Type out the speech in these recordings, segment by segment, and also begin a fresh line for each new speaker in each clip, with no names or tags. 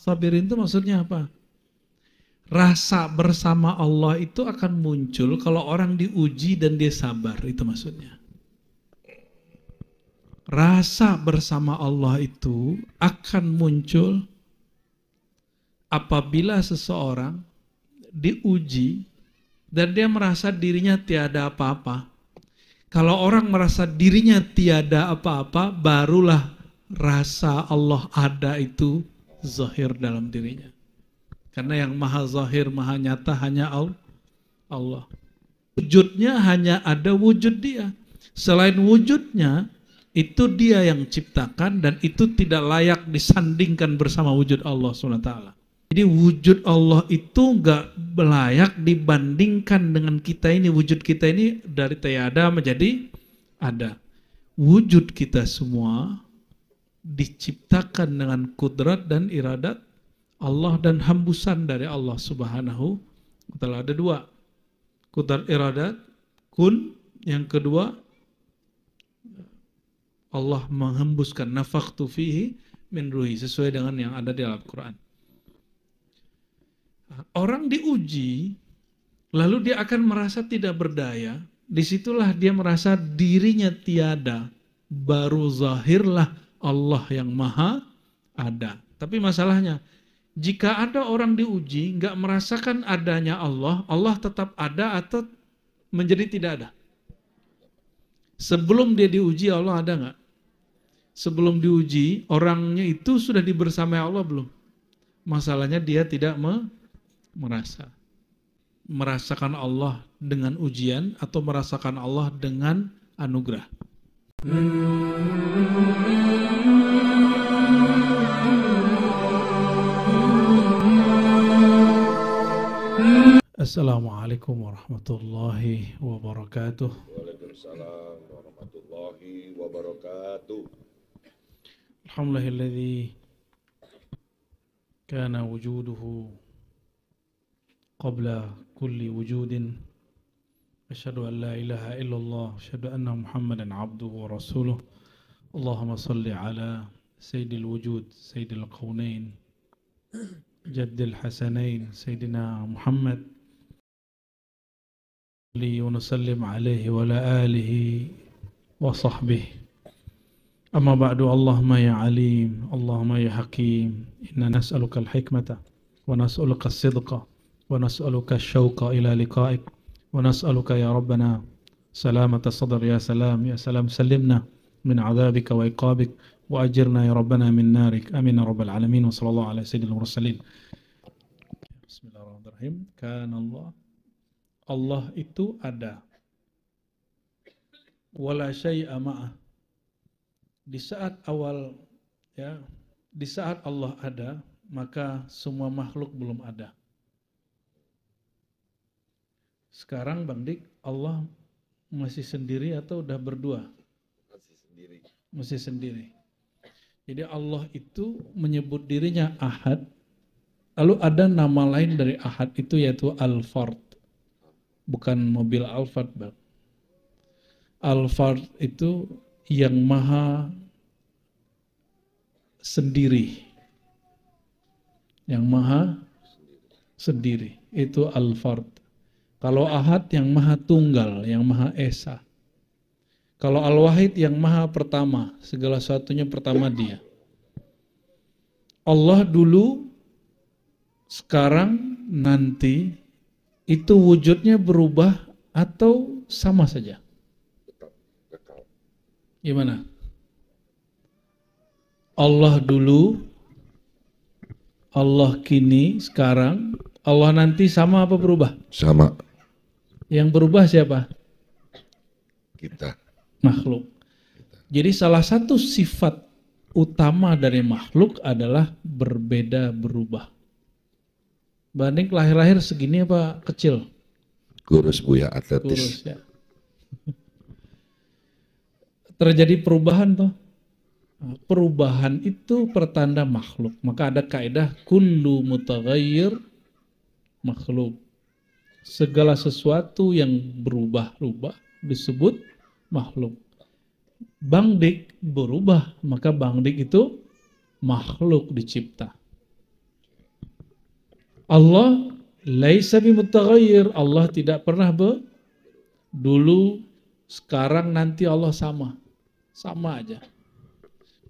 sabirin itu maksudnya apa? Rasa bersama Allah itu akan muncul kalau orang diuji dan dia sabar, itu maksudnya. Rasa bersama Allah itu akan muncul apabila seseorang diuji dan dia merasa dirinya tiada apa-apa. Kalau orang merasa dirinya tiada apa-apa, barulah rasa Allah ada itu zahir dalam dirinya. Karena yang maha zahir, maha nyata hanya Allah. Wujudnya hanya ada wujud dia. Selain wujudnya, itu dia yang ciptakan dan itu tidak layak disandingkan bersama wujud Allah SWT. Jadi wujud Allah itu nggak layak dibandingkan dengan kita ini. Wujud kita ini dari tiada menjadi ada. Wujud kita semua diciptakan dengan kudrat dan iradat Allah dan hembusan dari Allah Subhanahu wa taala. Ada dua. Kudrat iradat kun, yang kedua Allah menghembuskan nafaktu fihi min ruhi sesuai dengan yang ada di Al-Qur'an. Orang diuji, lalu dia akan merasa tidak berdaya. Di situlah dia merasa dirinya tiada. Baru zahirlah Allah yang maha ada. Tapi masalahnya, jika ada orang diuji, nggak merasakan adanya Allah, Allah tetap ada atau menjadi tidak ada? Sebelum dia diuji, Allah ada nggak? Sebelum diuji, orangnya itu sudah dibersamai Allah belum? Masalahnya dia tidak me merasa. Merasakan Allah dengan ujian atau merasakan Allah dengan anugerah. السلام عليكم ورحمة
الله وبركاته. وعليكم
السلام ورحمة الله وبركاته. الحمد لله الذي كان وجوده قبل كل وجود. أشهد أن لا إله إلا الله أشهد أن محمدا عبده ورسوله. اللهم صل على سيد الوجود سيد القونين جد الحسنين سيدنا محمد. لي ونسلم عليه وعلى آله وصحبه. أما بعد اللهم يا عليم اللهم يا حكيم إنا نسألك الحكمة ونسألك الصدق ونسألك الشوق إلى لقائك. ونسألك يا ربنا سلامة الصدر يا سلام يا سلام. سلمنا من عذابك وعقابك وأجرنا يا ربنا من نارك. أمين يا رب العالمين وصلى الله على سيد المرسلين. بسم الله الرحمن الرحيم. كان الله Allah itu ada. wala syai'a ma'ah di saat awal ya di saat Allah ada maka semua makhluk belum ada. Sekarang Bang Dik, Allah masih sendiri atau udah berdua?
Masih sendiri.
Masih sendiri. Jadi Allah itu menyebut dirinya Ahad. Lalu ada nama lain dari Ahad itu yaitu Al-Fard. Bukan mobil Alphard, Bang. Al-Fard itu yang maha sendiri. Yang maha sendiri. Itu Al-Fard. Kalau Ahad yang maha tunggal, yang maha esa. Kalau Al-Wahid yang maha pertama, segala sesuatunya pertama dia. Allah dulu, sekarang, nanti, itu wujudnya berubah atau sama saja? Gimana? Allah dulu, Allah kini, sekarang, Allah nanti sama apa berubah?
Sama
Yang berubah siapa?
kita.
Makhluk. Jadi salah satu sifat utama dari makhluk adalah berbeda berubah. Banding lahir-lahir segini apa kecil?
Kurus Buya atletis.
Kurus ya. Terjadi perubahan toh. Perubahan itu pertanda makhluk. Maka ada kaidah kullu mutaghayyir makhluk. Segala sesuatu yang berubah-ubah disebut makhluk. Bangdik berubah, maka bangdik itu makhluk dicipta. Allah laisa bimutaghayyir. Allah tidak pernah be dulu, sekarang, nanti Allah sama. Sama aja.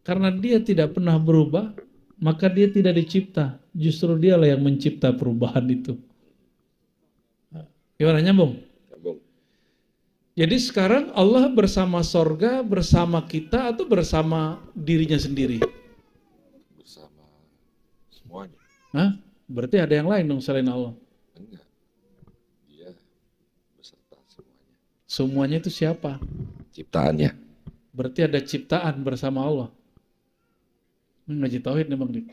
Karena dia tidak pernah berubah, maka dia tidak dicipta. Justru dialah yang mencipta perubahan itu. Gimana nyambung?
Nyambung.
Jadi sekarang Allah bersama sorga, bersama kita atau bersama dirinya sendiri?
Bersama semuanya.
Hah? Berarti ada yang lain dong selain Allah.
Enggak. Dia beserta semuanya.
Semuanya itu siapa?
Ciptaannya.
Berarti ada ciptaan bersama Allah. Ngaji tauhid nih Bang Dik.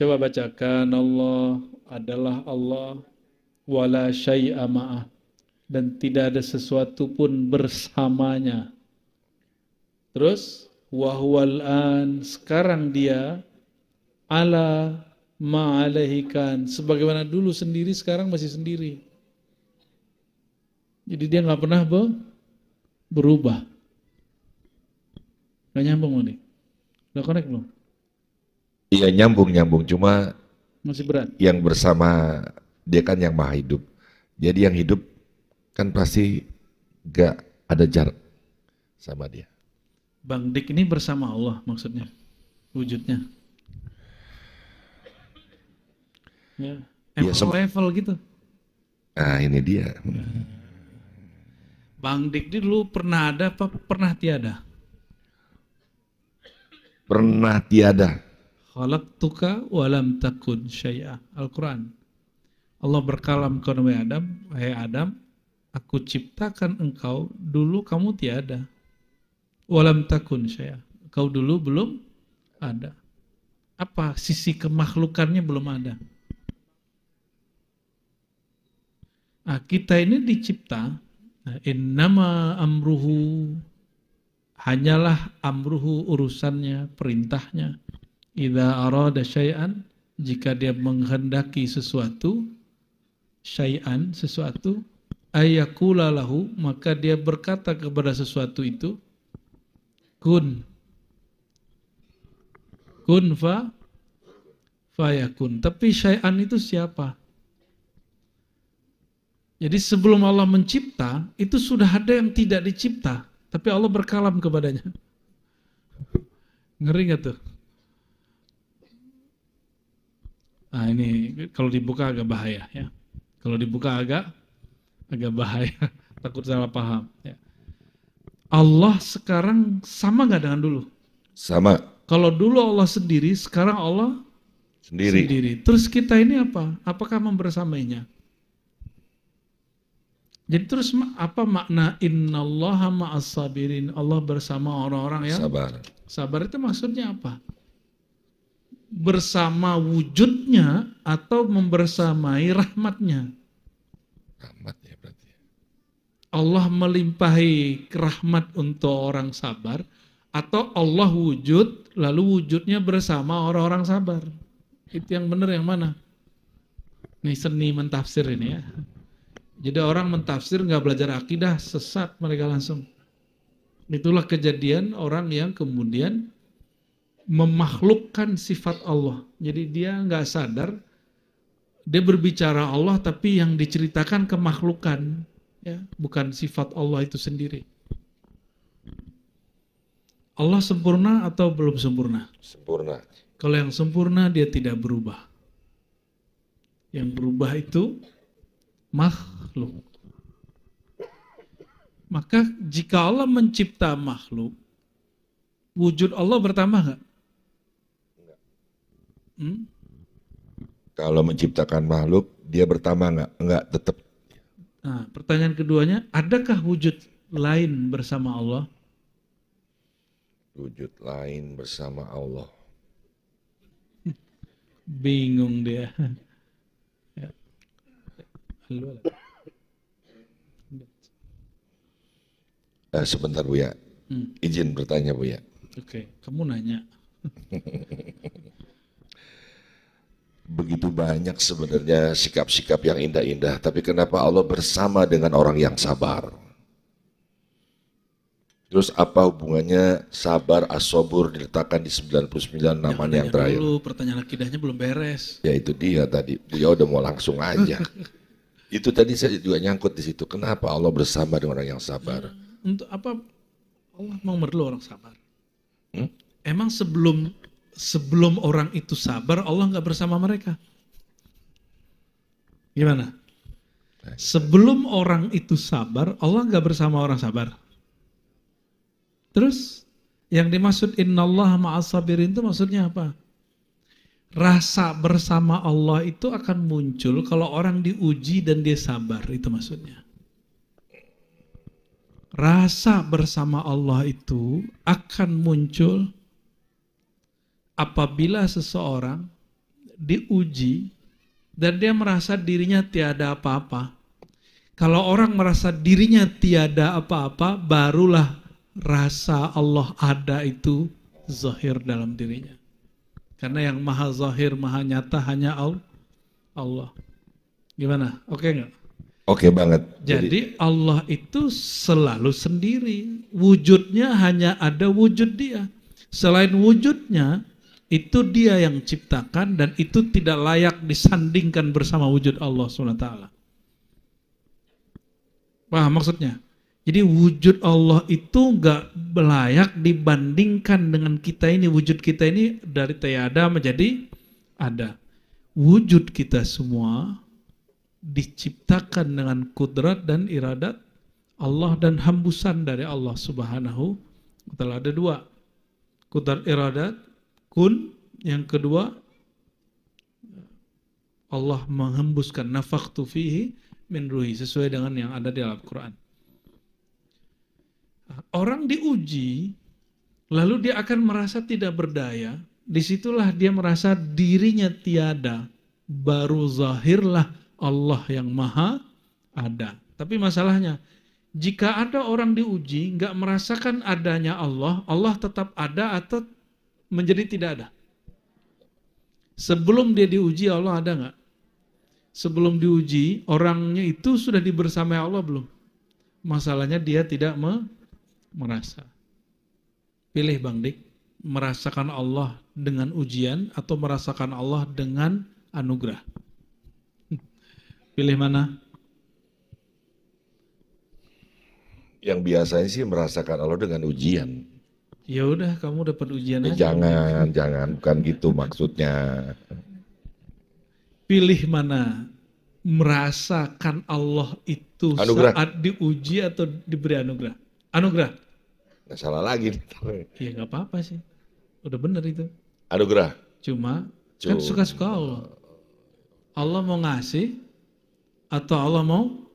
Coba bacakan Allah adalah Allah wala syai'a ma'ah dan tidak ada sesuatu pun bersamanya. Terus wahwal an sekarang dia ala ma'alaihikan sebagaimana dulu sendiri sekarang masih sendiri. Jadi dia nggak pernah be- berubah. Gak nyambung nih. Udah connect belum?
Iya nyambung-nyambung. Cuma
Masih berat.
yang bersama dia kan yang maha hidup. Jadi yang hidup kan pasti gak ada jarak sama dia.
Bang Dik ini bersama Allah maksudnya. Wujudnya. Ya.
Sem-
Level-level gitu.
Nah ini dia.
Bang Dik ini dulu pernah ada apa pernah tiada?
Pernah tiada.
Khalaqtuka walam takun syai'a. Al-Quran. Allah berkalam kepada Adam, wahai Adam, aku ciptakan engkau, dulu kamu tiada. Walam takun syai'a. Kau dulu belum ada. Apa sisi kemakhlukannya belum ada. Nah, kita ini dicipta, nah, innama amruhu, hanyalah amruhu urusannya, perintahnya, Idza arada syai'an jika dia menghendaki sesuatu syai'an sesuatu ayakula lahu maka dia berkata kepada sesuatu itu kun. Kun fa fayakun. Tapi syai'an itu siapa? Jadi sebelum Allah mencipta itu sudah ada yang tidak dicipta. Tapi Allah berkalam kepadanya. Ngeri nggak tuh Nah ini kalau dibuka agak bahaya ya. Kalau dibuka agak agak bahaya, takut salah paham. Ya. Allah sekarang sama nggak dengan dulu?
Sama
Kalau dulu Allah sendiri, sekarang Allah
sendiri.
sendiri. Terus kita ini apa? Apakah membersamainya? Jadi terus apa makna innallaha ma'as sabirin? Allah bersama orang-orang yang
Sabar.
sabar itu maksudnya apa? Bersama wujudnya atau membersamai rahmatnya?
Rahmat ya berarti.
Allah melimpahi rahmat untuk orang sabar atau Allah wujud lalu wujudnya bersama orang-orang sabar. Itu yang benar yang mana? Nih seni mentafsir ini ya. Jadi orang mentafsir nggak belajar akidah sesat mereka langsung. Itulah kejadian orang yang kemudian memakhlukkan sifat Allah. Jadi dia nggak sadar dia berbicara Allah tapi yang diceritakan kemakhlukan ya bukan sifat Allah itu sendiri. Allah sempurna atau belum sempurna?
Sempurna.
Kalau yang sempurna dia tidak berubah. Yang berubah itu makhluk. Maka jika Allah mencipta makhluk, wujud Allah bertambah nggak? Hmm?
Kalau menciptakan makhluk, dia bertambah nggak? Enggak, tetap.
Nah, pertanyaan keduanya, adakah wujud lain bersama Allah?
Wujud lain bersama Allah.
Bingung dia. Ya.
Eh, sebentar Bu ya.
Hmm,
Izin bertanya Bu ya.
Oke, kamu nanya.
Begitu banyak sebenarnya sikap-sikap yang indah-indah, tapi kenapa Allah bersama dengan orang yang sabar? Terus apa hubungannya sabar asobur diletakkan di 99 namanya yang
nanya
terakhir?
Dulu, pertanyaan akidahnya belum beres.
Ya itu dia tadi. Dia udah mau langsung aja. itu tadi saya juga nyangkut di situ. Kenapa Allah bersama dengan orang yang sabar?
Untuk apa Allah mau merlu orang sabar?
Hmm?
Emang sebelum sebelum orang itu sabar, Allah nggak bersama mereka? Gimana? Sebelum orang itu sabar, Allah nggak bersama orang sabar. Terus yang dimaksud innallaha ma'as sabirin itu maksudnya apa? Rasa bersama Allah itu akan muncul kalau orang diuji dan dia sabar, itu maksudnya. Rasa bersama Allah itu akan muncul apabila seseorang diuji dan dia merasa dirinya tiada apa-apa. Kalau orang merasa dirinya tiada apa-apa, barulah rasa Allah ada itu zahir dalam dirinya. Karena yang maha zahir, maha nyata hanya Allah. Gimana? Oke nggak?
Oke banget.
Jadi Allah itu selalu sendiri. Wujudnya hanya ada wujud dia. Selain wujudnya, itu dia yang ciptakan dan itu tidak layak disandingkan bersama wujud Allah SWT. Paham maksudnya? Jadi wujud Allah itu nggak layak dibandingkan dengan kita ini. Wujud kita ini dari tiada menjadi ada. Wujud kita semua diciptakan dengan kudrat dan iradat Allah dan hembusan dari Allah Subhanahu wa taala. Ada dua. Kudrat iradat kun, yang kedua Allah menghembuskan nafaktu fihi min ruhi sesuai dengan yang ada di Al-Qur'an. Orang diuji lalu dia akan merasa tidak berdaya, di situlah dia merasa dirinya tiada, baru zahirlah Allah yang maha ada. Tapi masalahnya, jika ada orang diuji nggak merasakan adanya Allah, Allah tetap ada atau menjadi tidak ada. Sebelum dia diuji Allah ada nggak? Sebelum diuji orangnya itu sudah dibersamai Allah belum? Masalahnya dia tidak me merasa. Pilih Bang Dik, merasakan Allah dengan ujian atau merasakan Allah dengan anugerah. Pilih mana?
Yang biasanya sih merasakan Allah dengan ujian.
Ya udah, kamu dapat ujian aja.
jangan, jangan, bukan gitu maksudnya.
Pilih mana? Merasakan Allah itu
Anugerah.
saat diuji atau diberi anugerah? Anugerah.
Nggak salah lagi.
Ya nggak apa-apa sih. Udah bener itu.
Anugerah.
Cuma kan
Cuma.
suka-suka Allah. Allah mau ngasih atau Allah mau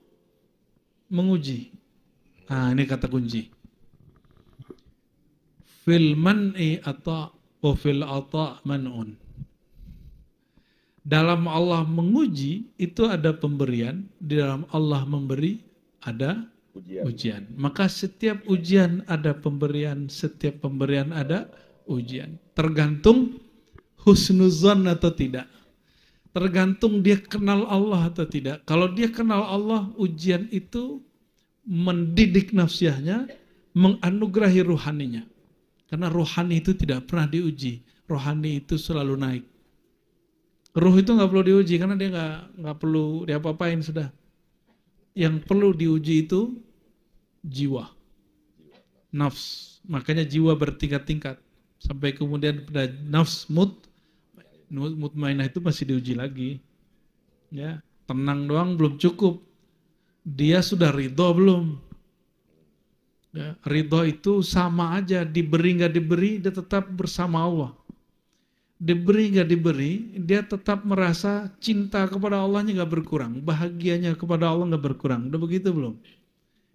menguji. Nah, ini kata kunci. Fil man'i atau wa fil ata man'un. Dalam Allah menguji itu ada pemberian, di dalam Allah memberi ada
Ujian.
ujian. Maka setiap ujian ada pemberian, setiap pemberian ada ujian. Tergantung husnuzon atau tidak. Tergantung dia kenal Allah atau tidak. Kalau dia kenal Allah, ujian itu mendidik nafsiahnya, menganugerahi ruhaninya. Karena rohani itu tidak pernah diuji. Rohani itu selalu naik. Ruh itu nggak perlu diuji karena dia nggak nggak perlu diapa-apain sudah. Yang perlu diuji itu jiwa, nafs. Makanya jiwa bertingkat-tingkat sampai kemudian pada nafs mut mutmainah itu masih diuji lagi. Ya, tenang doang belum cukup. Dia sudah ridho belum? Ya, ridho itu sama aja diberi nggak diberi dia tetap bersama Allah diberi nggak diberi, dia tetap merasa cinta kepada Allahnya nggak berkurang, bahagianya kepada Allah nggak berkurang. Udah begitu belum?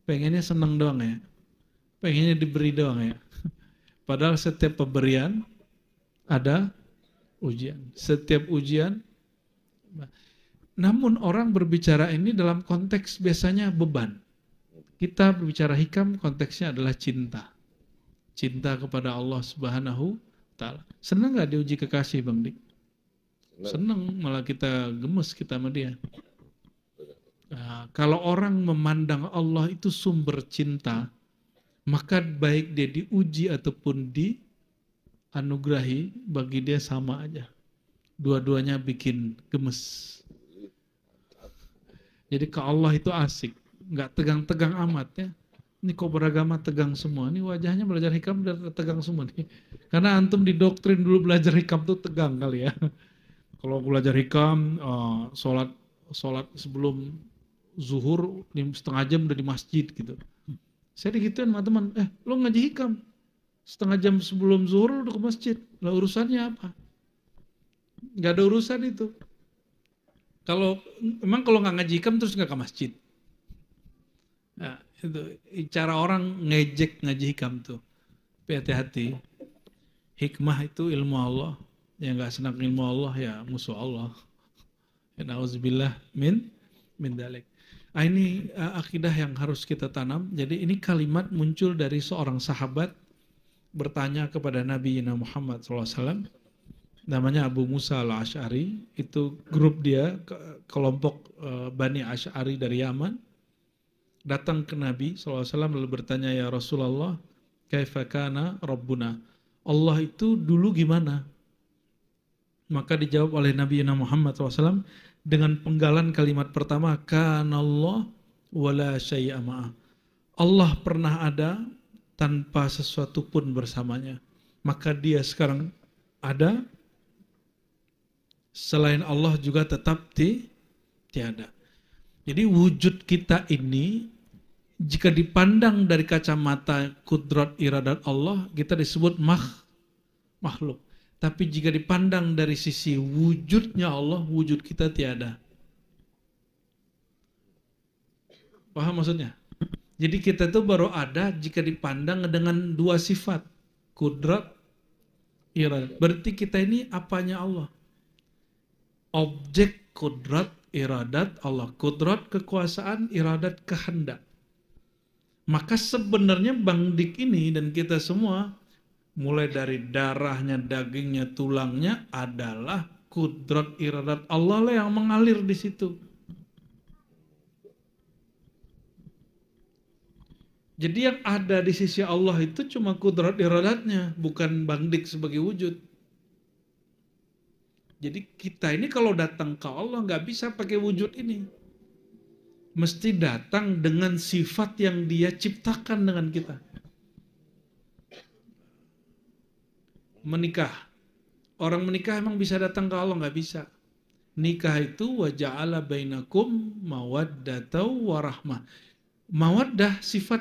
Pengennya senang doang ya, pengennya diberi doang ya. Padahal setiap pemberian ada ujian, setiap ujian. Namun orang berbicara ini dalam konteks biasanya beban. Kita berbicara hikam konteksnya adalah cinta. Cinta kepada Allah Subhanahu taala. Senang nggak diuji kekasih Bang Dik? Senang, malah kita gemes kita sama dia. Nah, kalau orang memandang Allah itu sumber cinta, maka baik dia diuji ataupun dianugerahi bagi dia sama aja. Dua-duanya bikin gemes. Jadi ke Allah itu asik, nggak tegang-tegang amat ya. Ini kok beragama tegang semua. Ini wajahnya belajar hikam udah tegang semua nih. Karena antum didoktrin dulu belajar hikam tuh tegang kali ya. Kalau belajar hikam, uh, sholat sholat sebelum zuhur setengah jam udah di masjid gitu. Saya digituin sama teman, eh lo ngaji hikam setengah jam sebelum zuhur udah ke masjid. Lah urusannya apa? Gak ada urusan itu. Kalau emang kalau nggak ngaji hikam terus nggak ke masjid. Itu cara orang ngejek ngaji hikam tuh. Tapi hati-hati. Hikmah itu ilmu Allah. Yang nggak senang ilmu Allah ya musuh Allah. Ya nauzubillah min min dalik. Nah, ini uh, akidah yang harus kita tanam. Jadi ini kalimat muncul dari seorang sahabat bertanya kepada Nabi Muhammad SAW. Namanya Abu Musa al-Ash'ari. Itu grup dia, kelompok uh, Bani Ash'ari dari Yaman. Datang ke Nabi SAW lalu bertanya, Ya Rasulullah, kaifakana Rabbuna. Allah itu dulu gimana? Maka dijawab oleh Nabi Muhammad SAW, dengan penggalan kalimat pertama kanallah wala syai'a Allah pernah ada tanpa sesuatu pun bersamanya. Maka dia sekarang ada selain Allah juga tetap ti, tiada. Jadi wujud kita ini jika dipandang dari kacamata kudrat iradat Allah, kita disebut mah, makhluk. Tapi jika dipandang dari sisi wujudnya Allah, wujud kita tiada. Paham maksudnya? Jadi kita itu baru ada jika dipandang dengan dua sifat. Kudrat, iradat. Berarti kita ini apanya Allah? Objek kudrat, iradat Allah. Kudrat kekuasaan, iradat kehendak. Maka sebenarnya Bang Dik ini dan kita semua mulai dari darahnya, dagingnya, tulangnya adalah kudrat iradat Allah lah yang mengalir di situ. Jadi yang ada di sisi Allah itu cuma kudrat iradatnya, bukan bangdik sebagai wujud. Jadi kita ini kalau datang ke Allah nggak bisa pakai wujud ini. Mesti datang dengan sifat yang dia ciptakan dengan kita. menikah. Orang menikah emang bisa datang ke Allah nggak bisa. Nikah itu waja'ala bainakum mawaddatau warahmah. Mawaddah sifat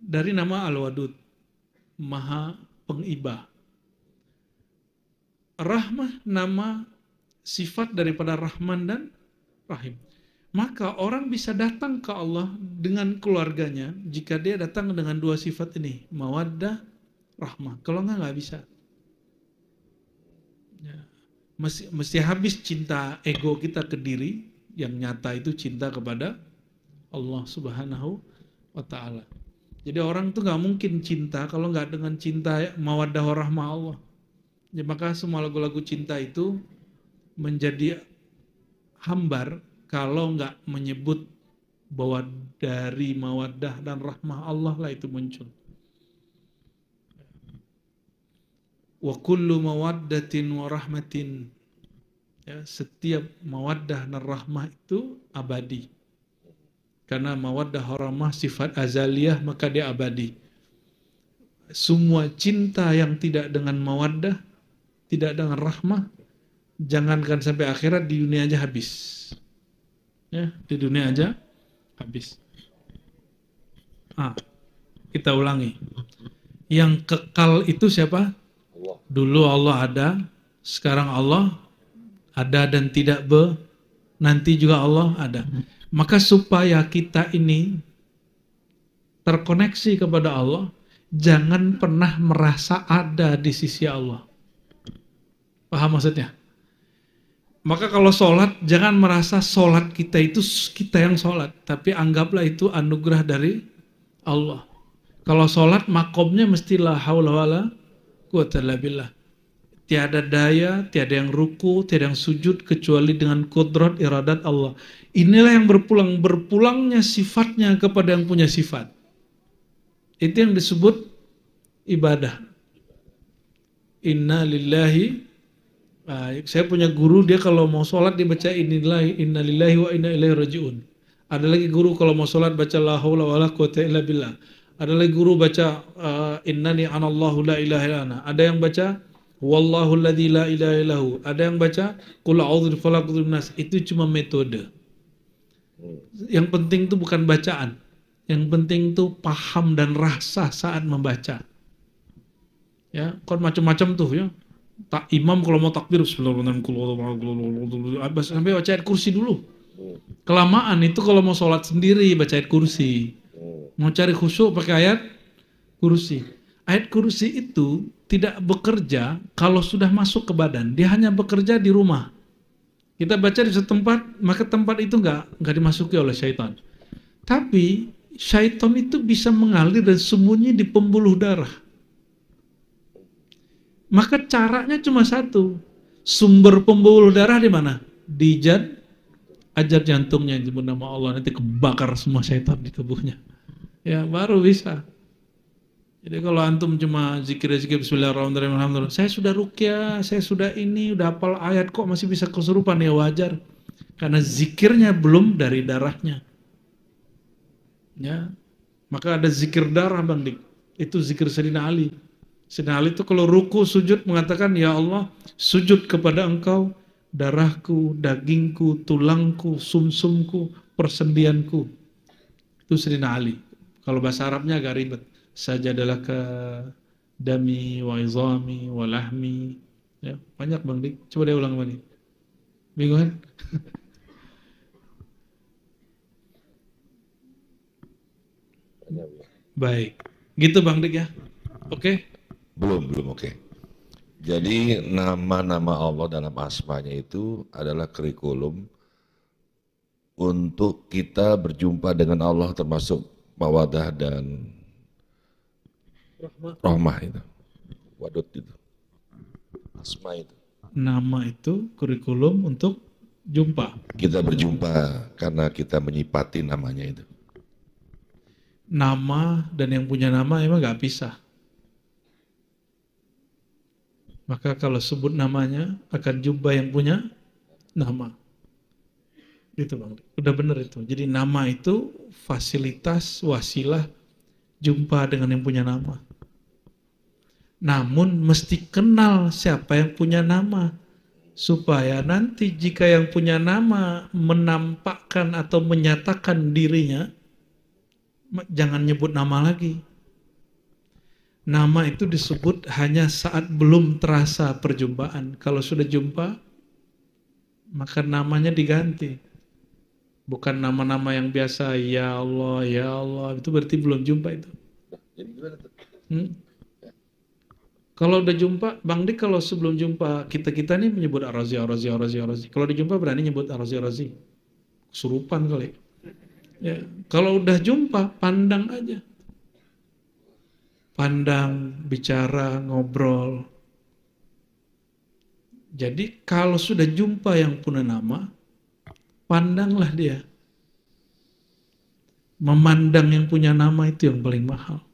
dari nama Al-Wadud. Maha pengibah. Rahmah nama sifat daripada Rahman dan Rahim. Maka orang bisa datang ke Allah dengan keluarganya jika dia datang dengan dua sifat ini. Mawaddah, rahmah. Kalau enggak, nggak bisa mesti, mesti habis cinta ego kita ke diri yang nyata itu cinta kepada Allah Subhanahu wa taala. Jadi orang tuh nggak mungkin cinta kalau nggak dengan cinta mawaddah rahmah Allah. Ya, maka semua lagu-lagu cinta itu menjadi hambar kalau nggak menyebut bahwa dari mawaddah dan rahmah Allah lah itu muncul. wa kullu mawaddatin wa rahmatin. Ya, setiap mawaddah dan rahmah itu abadi. Karena mawaddah rahmah sifat azaliyah maka dia abadi. Semua cinta yang tidak dengan mawaddah tidak dengan rahmah jangankan sampai akhirat di dunia aja habis. Ya di dunia aja habis. Ah kita ulangi. Yang kekal itu siapa? Dulu Allah ada, sekarang Allah ada dan tidak be, nanti juga Allah ada. Maka supaya kita ini terkoneksi kepada Allah, jangan pernah merasa ada di sisi Allah. Paham maksudnya? Maka kalau sholat, jangan merasa sholat kita itu kita yang sholat. Tapi anggaplah itu anugerah dari Allah. Kalau sholat, makomnya mestilah haula wala billah. Tiada daya, tiada yang ruku, tiada yang sujud kecuali dengan kodrat iradat Allah. Inilah yang berpulang, berpulangnya sifatnya kepada yang punya sifat. Itu yang disebut ibadah. Inna lillahi Saya punya guru dia kalau mau sholat dia baca inillahi inna lillahi wa inna ilaihi rajiun. Ada lagi guru kalau mau sholat baca la haula wala quwata illa billah. Ada lagi guru baca uh, innani anallahu la ilaha illa Ada yang baca wallahu alladzi la ilaha illahu. Ada yang baca qul a'udzu falaq nas. Itu cuma metode. Yang penting itu bukan bacaan. Yang penting itu paham dan rasa saat membaca. Ya, kan macam-macam tuh ya tak imam kalau mau takbir sampai baca ayat kursi dulu. Kelamaan itu kalau mau sholat sendiri baca ayat kursi. Mau cari khusyuk pakai ayat kursi. Ayat kursi itu tidak bekerja kalau sudah masuk ke badan. Dia hanya bekerja di rumah. Kita baca di setempat, maka tempat itu nggak nggak dimasuki oleh syaitan. Tapi syaitan itu bisa mengalir dan sembunyi di pembuluh darah. Maka caranya cuma satu. Sumber pembuluh darah di mana? Di jad, ajar jantungnya yang disebut nama Allah. Nanti kebakar semua syaitan di tubuhnya. Ya baru bisa. Jadi kalau antum cuma zikir-zikir Bismillahirrahmanirrahim, saya sudah rukyah, saya sudah ini, udah hafal ayat kok masih bisa kesurupan ya wajar. Karena zikirnya belum dari darahnya. Ya, maka ada zikir darah bang Dik. Itu zikir Sayyidina Ali. Sedang hal itu kalau ruku sujud mengatakan, Ya Allah, sujud kepada engkau, darahku, dagingku, tulangku, sumsumku, persendianku. Itu Sedina Ali. Kalau bahasa Arabnya agak ribet. Saja adalah ke dami, wa izami, wa lahmi. Ya, banyak bang Dik. Coba dia ulang bang Bingung kan? Baik. Gitu Bang Dik ya. Oke. Okay?
Belum, belum oke. Okay. Jadi nama-nama Allah dalam asmanya itu adalah kurikulum untuk kita berjumpa dengan Allah termasuk mawadah dan rahmah, rahmah itu. Wadud itu. Asma itu.
Nama itu kurikulum untuk jumpa.
Kita berjumpa karena kita menyipati namanya itu.
Nama dan yang punya nama emang gak pisah. Maka kalau sebut namanya akan jumpa yang punya nama. Itu Bang. Udah benar itu. Jadi nama itu fasilitas wasilah jumpa dengan yang punya nama. Namun mesti kenal siapa yang punya nama supaya nanti jika yang punya nama menampakkan atau menyatakan dirinya jangan nyebut nama lagi Nama itu disebut hanya saat belum terasa perjumpaan. Kalau sudah jumpa, maka namanya diganti. Bukan nama-nama yang biasa, ya Allah, ya Allah. Itu berarti belum jumpa itu. Hmm? Kalau udah jumpa, Bang Dik kalau sebelum jumpa kita-kita nih menyebut Ar-Razi, Ar-Razi, Ar-Razi, Ar-Razi. Kalau dijumpa berani nyebut Ar-Razi, Ar-Razi. Kesurupan kali. Ya. Kalau udah jumpa, pandang aja pandang, bicara, ngobrol. Jadi kalau sudah jumpa yang punya nama, pandanglah dia. Memandang yang punya nama itu yang paling mahal.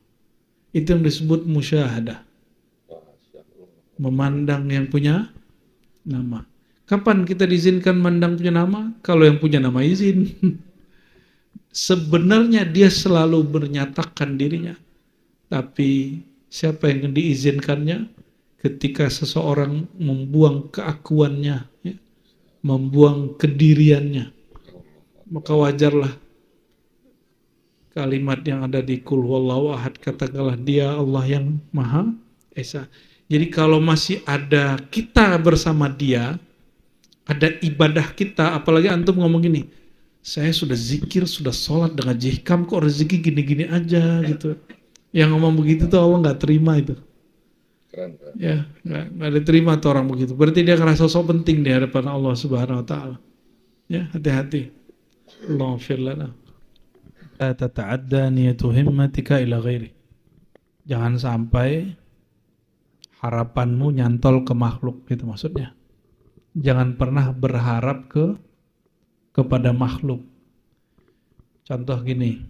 Itu yang disebut musyahadah. Memandang yang punya nama. Kapan kita diizinkan mandang punya nama? Kalau yang punya nama izin. Sebenarnya dia selalu menyatakan dirinya tapi siapa yang diizinkannya ketika seseorang membuang keakuannya, ya, membuang kediriannya, maka wajarlah kalimat yang ada di kul wallahu ahad katakanlah dia Allah yang maha esa. Jadi kalau masih ada kita bersama dia, ada ibadah kita, apalagi antum ngomong gini, saya sudah zikir, sudah sholat dengan jihkam kok rezeki gini-gini aja gitu. Yang ngomong begitu tuh Allah nggak terima itu. Keren. Ya, nggak diterima tuh orang begitu. Berarti dia ngerasa so penting di hadapan Allah Subhanahu Wa Taala. Ya, hati-hati. Allah firlana. La tata'adda niyatu himmatika ila ghairi. Jangan sampai harapanmu nyantol ke makhluk gitu maksudnya. Jangan pernah berharap ke kepada makhluk. Contoh gini,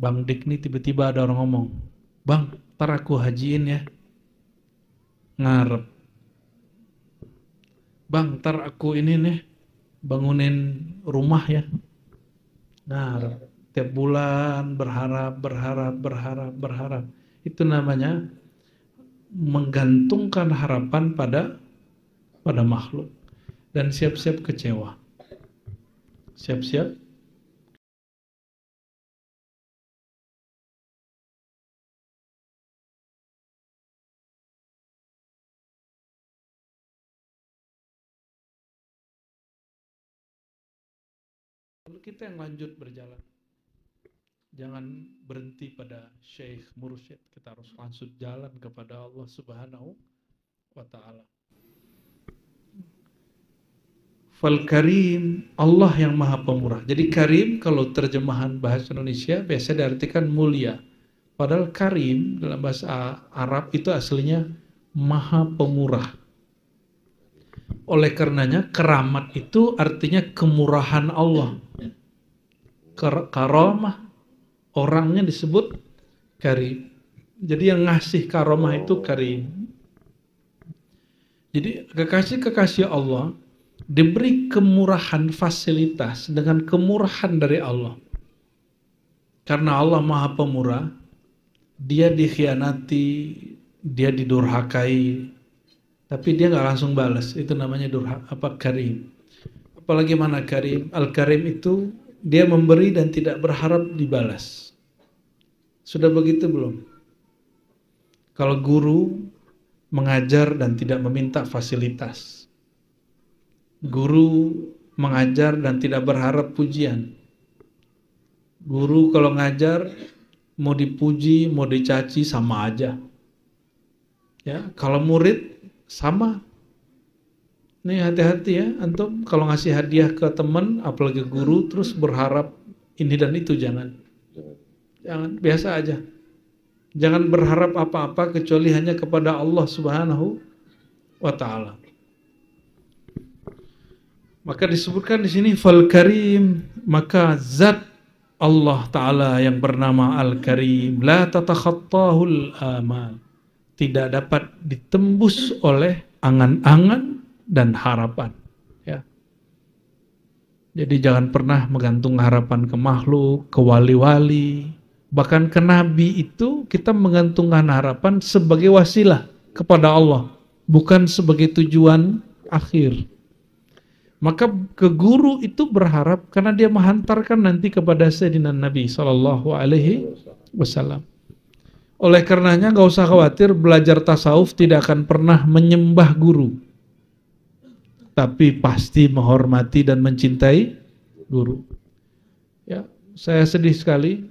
Bang Dik nih tiba-tiba ada orang ngomong, Bang, ntar aku hajiin ya. Ngarep. Bang, ntar aku ini nih bangunin rumah ya. Ngarep. Tiap bulan berharap, berharap, berharap, berharap. Itu namanya menggantungkan harapan pada pada makhluk dan siap-siap kecewa. Siap-siap kita yang lanjut berjalan. Jangan berhenti pada syekh mursyid. Kita harus langsung jalan kepada Allah Subhanahu wa taala. Fal karim Allah yang maha pemurah. Jadi karim kalau terjemahan bahasa Indonesia biasa diartikan mulia. Padahal karim dalam bahasa Arab itu aslinya maha pemurah. Oleh karenanya keramat itu artinya kemurahan Allah. Karamah orangnya disebut karim. Jadi yang ngasih karomah itu karim. Jadi kekasih-kekasih Allah diberi kemurahan fasilitas dengan kemurahan dari Allah. Karena Allah Maha Pemurah, dia dikhianati, dia didurhakai, tapi dia nggak langsung balas. Itu namanya durha apa karim. Apalagi mana karim? Al karim itu dia memberi dan tidak berharap dibalas. Sudah begitu belum? Kalau guru mengajar dan tidak meminta fasilitas. Guru mengajar dan tidak berharap pujian. Guru kalau ngajar mau dipuji, mau dicaci sama aja. Ya, kalau murid sama Nih hati-hati ya, antum kalau ngasih hadiah ke teman, apalagi guru, terus berharap ini dan itu jangan. Jangan, biasa aja. Jangan berharap apa-apa kecuali hanya kepada Allah Subhanahu wa taala. Maka disebutkan di sini fal karim, maka zat Allah taala yang bernama Al Karim la tatakhattahul amal. Tidak dapat ditembus oleh angan-angan dan harapan. Ya. Jadi jangan pernah menggantung harapan ke makhluk, ke wali-wali, bahkan ke nabi itu kita menggantungkan harapan sebagai wasilah kepada Allah, bukan sebagai tujuan akhir. Maka ke guru itu berharap karena dia menghantarkan nanti kepada Sayyidina Nabi Shallallahu Alaihi Wasallam. Oleh karenanya nggak usah khawatir belajar tasawuf tidak akan pernah menyembah guru tapi pasti menghormati dan mencintai guru. Ya, saya sedih sekali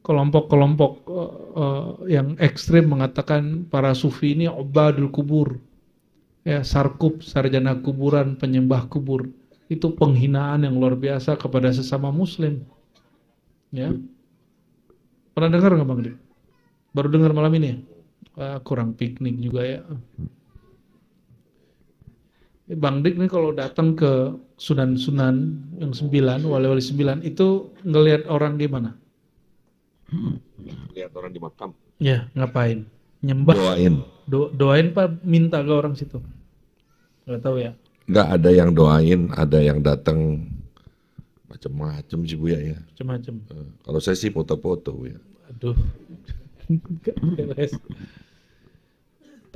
kelompok-kelompok uh, uh, yang ekstrim mengatakan para sufi ini obadul kubur. Ya, sarkup, sarjana kuburan, penyembah kubur. Itu penghinaan yang luar biasa kepada sesama muslim. Ya. Pernah dengar nggak Bang Dik? Baru dengar malam ini ya? Uh, kurang piknik juga ya. Bang Dik nih kalau datang ke sunan-sunan yang sembilan, wali-wali sembilan itu ngelihat orang di mana?
Lihat orang di makam.
Ya, ngapain? Nyembah.
Doain.
Do, doain pak minta ke orang situ. Gak tahu ya.
Enggak ada yang doain, ada yang datang macam-macam sih Bu ya.
Macam-macam.
Uh, kalau saya sih foto-foto ya.
Aduh.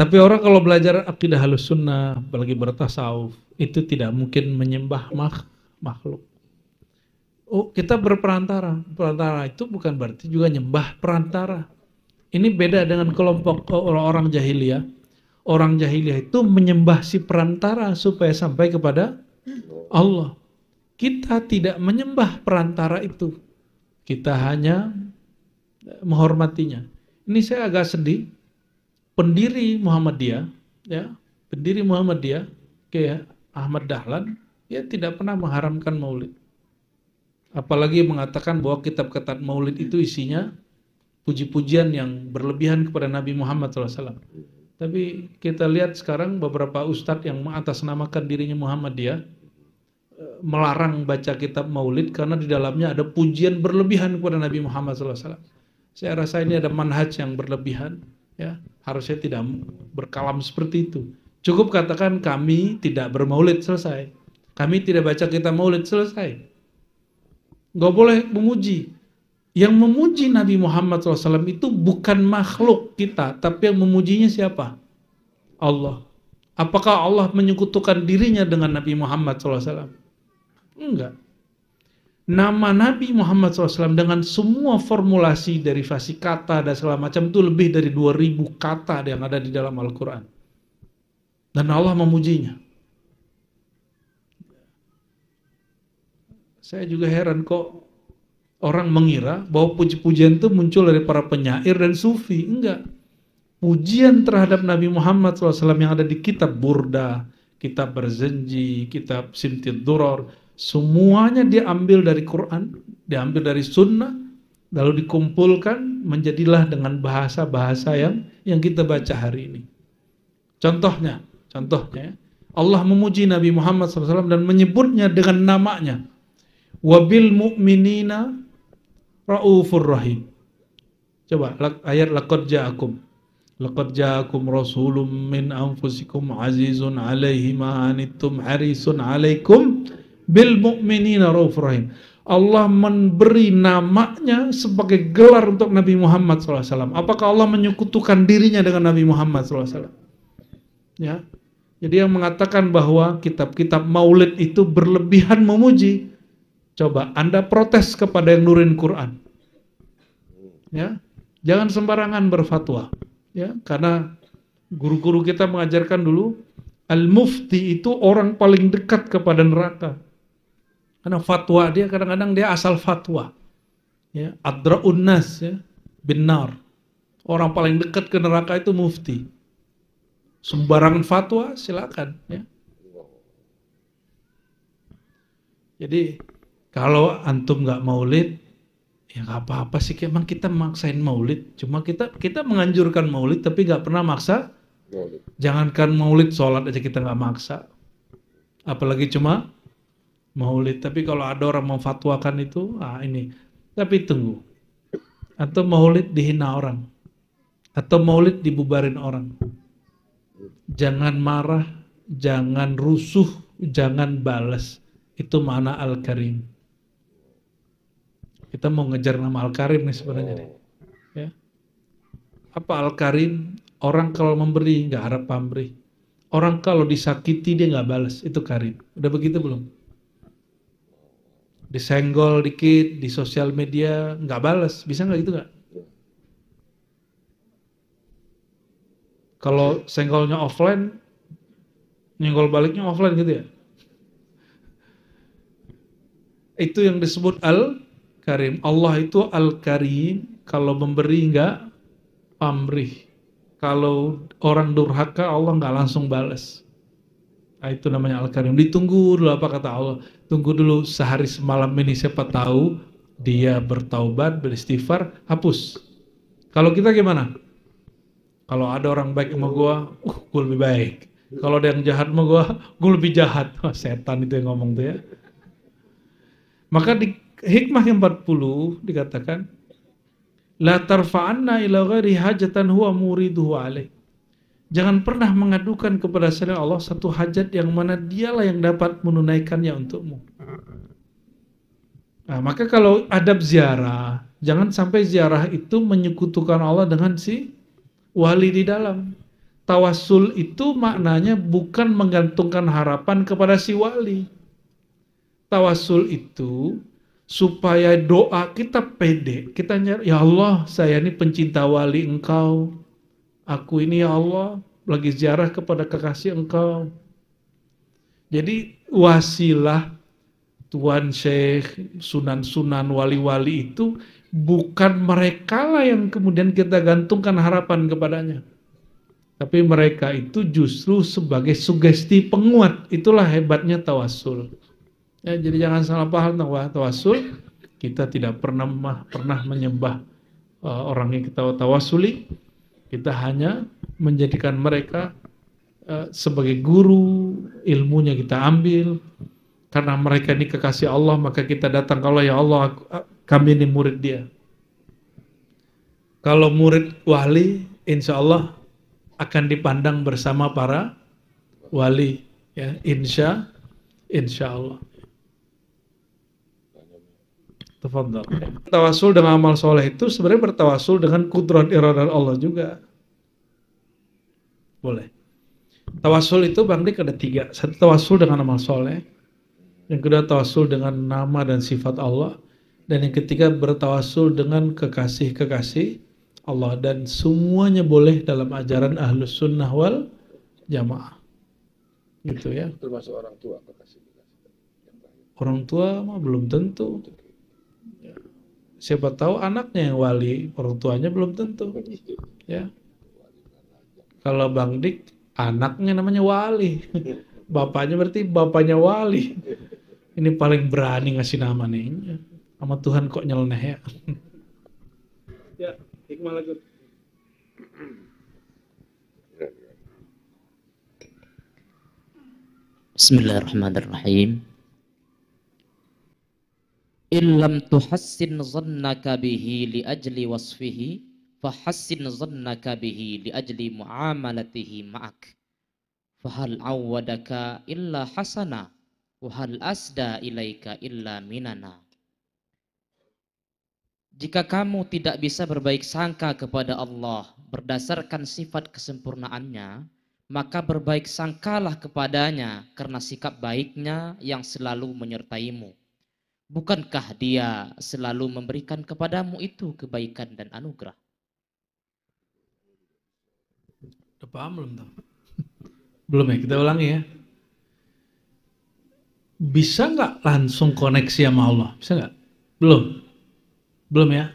Tapi orang kalau belajar akidah halus sunnah, apalagi bertasawuf, itu tidak mungkin menyembah mak makhluk. Oh, kita berperantara. Perantara itu bukan berarti juga nyembah perantara. Ini beda dengan kelompok orang-orang jahiliyah. Orang jahiliyah itu menyembah si perantara supaya sampai kepada Allah. Kita tidak menyembah perantara itu. Kita hanya menghormatinya. Ini saya agak sedih pendiri Muhammadiyah, ya, pendiri Muhammadiyah, kayak Ahmad Dahlan, ya tidak pernah mengharamkan maulid. Apalagi mengatakan bahwa kitab-kitab maulid itu isinya puji-pujian yang berlebihan kepada Nabi Muhammad SAW. Tapi kita lihat sekarang beberapa ustadz yang mengatasnamakan dirinya Muhammadiyah eh, melarang baca kitab maulid karena di dalamnya ada pujian berlebihan kepada Nabi Muhammad SAW. Saya rasa ini ada manhaj yang berlebihan, ya harusnya tidak berkalam seperti itu. Cukup katakan kami tidak bermaulid selesai. Kami tidak baca kita maulid selesai. Gak boleh memuji. Yang memuji Nabi Muhammad SAW itu bukan makhluk kita, tapi yang memujinya siapa? Allah. Apakah Allah menyekutukan dirinya dengan Nabi Muhammad SAW? Enggak nama Nabi Muhammad SAW dengan semua formulasi derivasi kata dan segala macam itu lebih dari 2000 kata yang ada di dalam Al-Quran. Dan Allah memujinya. Saya juga heran kok orang mengira bahwa puji-pujian itu muncul dari para penyair dan sufi. Enggak. Pujian terhadap Nabi Muhammad SAW yang ada di kitab Burda, kitab Berzenji, kitab Simtid Duror, Semuanya diambil dari Quran, diambil dari Sunnah, lalu dikumpulkan menjadilah dengan bahasa-bahasa yang yang kita baca hari ini. Contohnya, contohnya Allah memuji Nabi Muhammad SAW dan menyebutnya dengan namanya. Wabil mu'minina ra'ufur rahim. Coba ayat laqad ja'akum. Laqad ja'akum rasulun min anfusikum azizun alaihi ma anittum harisun alaikum bil mu'minina rahim. Allah memberi namanya sebagai gelar untuk Nabi Muhammad SAW. Apakah Allah menyekutukan dirinya dengan Nabi Muhammad SAW? Ya, jadi yang mengatakan bahwa kitab-kitab maulid itu berlebihan memuji, coba Anda protes kepada yang nurin Quran. Ya, jangan sembarangan berfatwa. Ya, karena guru-guru kita mengajarkan dulu al-mufti itu orang paling dekat kepada neraka. Karena fatwa dia kadang-kadang dia asal fatwa. Ya, adra'un nas ya, benar. Orang paling dekat ke neraka itu mufti. Sembarangan fatwa silakan ya. Jadi kalau antum nggak maulid, ya nggak apa-apa sih. Emang kita maksain maulid. Cuma kita kita menganjurkan maulid, tapi nggak pernah maksa. Jangankan maulid, sholat aja kita nggak maksa. Apalagi cuma maulid. Tapi kalau ada orang memfatwakan itu, ah ini. Tapi tunggu. Atau maulid dihina orang. Atau maulid dibubarin orang. Jangan marah, jangan rusuh, jangan balas. Itu mana Al-Karim. Kita mau ngejar nama Al-Karim nih sebenarnya nih. Ya. Apa Al-Karim? Orang kalau memberi nggak harap pamrih. Orang kalau disakiti dia nggak balas, itu karim. Udah begitu belum? Disenggol dikit di sosial media nggak balas bisa nggak gitu nggak? Kalau senggolnya offline nyenggol baliknya offline gitu ya? Itu yang disebut al karim Allah itu al karim kalau memberi nggak pamrih. Kalau orang durhaka Allah nggak langsung balas Nah, itu namanya Al-Karim. Ditunggu dulu apa kata Allah. Tunggu dulu sehari semalam ini siapa tahu dia bertaubat, beristighfar, hapus. Kalau kita gimana? Kalau ada orang baik sama gue, uh, gue lebih baik. Kalau ada yang jahat sama gue, gue lebih jahat. Oh, setan itu yang ngomong tuh ya. Maka di hikmah yang 40 dikatakan, La tarfa'anna ila ghairi hajatan huwa muriduhu alaih. Jangan pernah mengadukan kepada selain Allah satu hajat yang mana dialah yang dapat menunaikannya untukmu. Nah, maka kalau adab ziarah, jangan sampai ziarah itu menyekutukan Allah dengan si wali di dalam. Tawasul itu maknanya bukan menggantungkan harapan kepada si wali. Tawasul itu supaya doa kita pede. Kita nyari, ya Allah saya ini pencinta wali engkau Aku ini ya Allah lagi ziarah kepada kekasih engkau. Jadi wasilah Tuan Syekh, Sunan-Sunan, wali-wali itu bukan mereka lah yang kemudian kita gantungkan harapan kepadanya. Tapi mereka itu justru sebagai sugesti penguat. Itulah hebatnya tawasul. Ya, jadi jangan salah paham tentang tawasul. Kita tidak pernah pernah menyembah uh, orang yang kita tawasuli kita hanya menjadikan mereka uh, sebagai guru, ilmunya kita ambil. Karena mereka ini kekasih Allah, maka kita datang kalau ya Allah, aku, kami ini murid dia. Kalau murid wali, insya Allah akan dipandang bersama para wali. Ya, insya, insya Allah. Tafadhal. Tawasul dengan amal soleh itu sebenarnya bertawasul dengan kudrat iradah Allah juga. Boleh. Tawasul itu Bang Dik ada tiga. Satu tawasul dengan amal soleh. Yang kedua tawasul dengan nama dan sifat Allah. Dan yang ketiga bertawasul dengan kekasih-kekasih Allah. Dan semuanya boleh dalam ajaran ahlus sunnah wal jamaah. Gitu ya.
Termasuk orang tua kekasih.
Orang tua mah belum tentu. Siapa tahu anaknya yang wali, orang tuanya belum tentu. Ya. Kalau Bang Dik, anaknya namanya wali. Bapaknya berarti bapaknya wali. Ini paling berani ngasih nama nih. Sama Tuhan kok nyeleneh ya. ya, hikmah lagi.
Bismillahirrahmanirrahim illam tuhassin zannaka bihi li ajli wasfihi fahassin zannaka bihi li ajli muamalatihi ma'ak fahal awwadaka illa hasana wahal asda ilaika illa minana jika kamu tidak bisa berbaik sangka kepada Allah berdasarkan sifat kesempurnaannya, maka berbaik sangkalah kepadanya karena sikap baiknya yang selalu menyertaimu. Bukankah dia selalu memberikan kepadamu itu kebaikan dan anugerah?
Udah belum tuh? Belum ya, kita ulangi ya. Bisa nggak langsung koneksi sama Allah? Bisa nggak? Belum. Belum ya?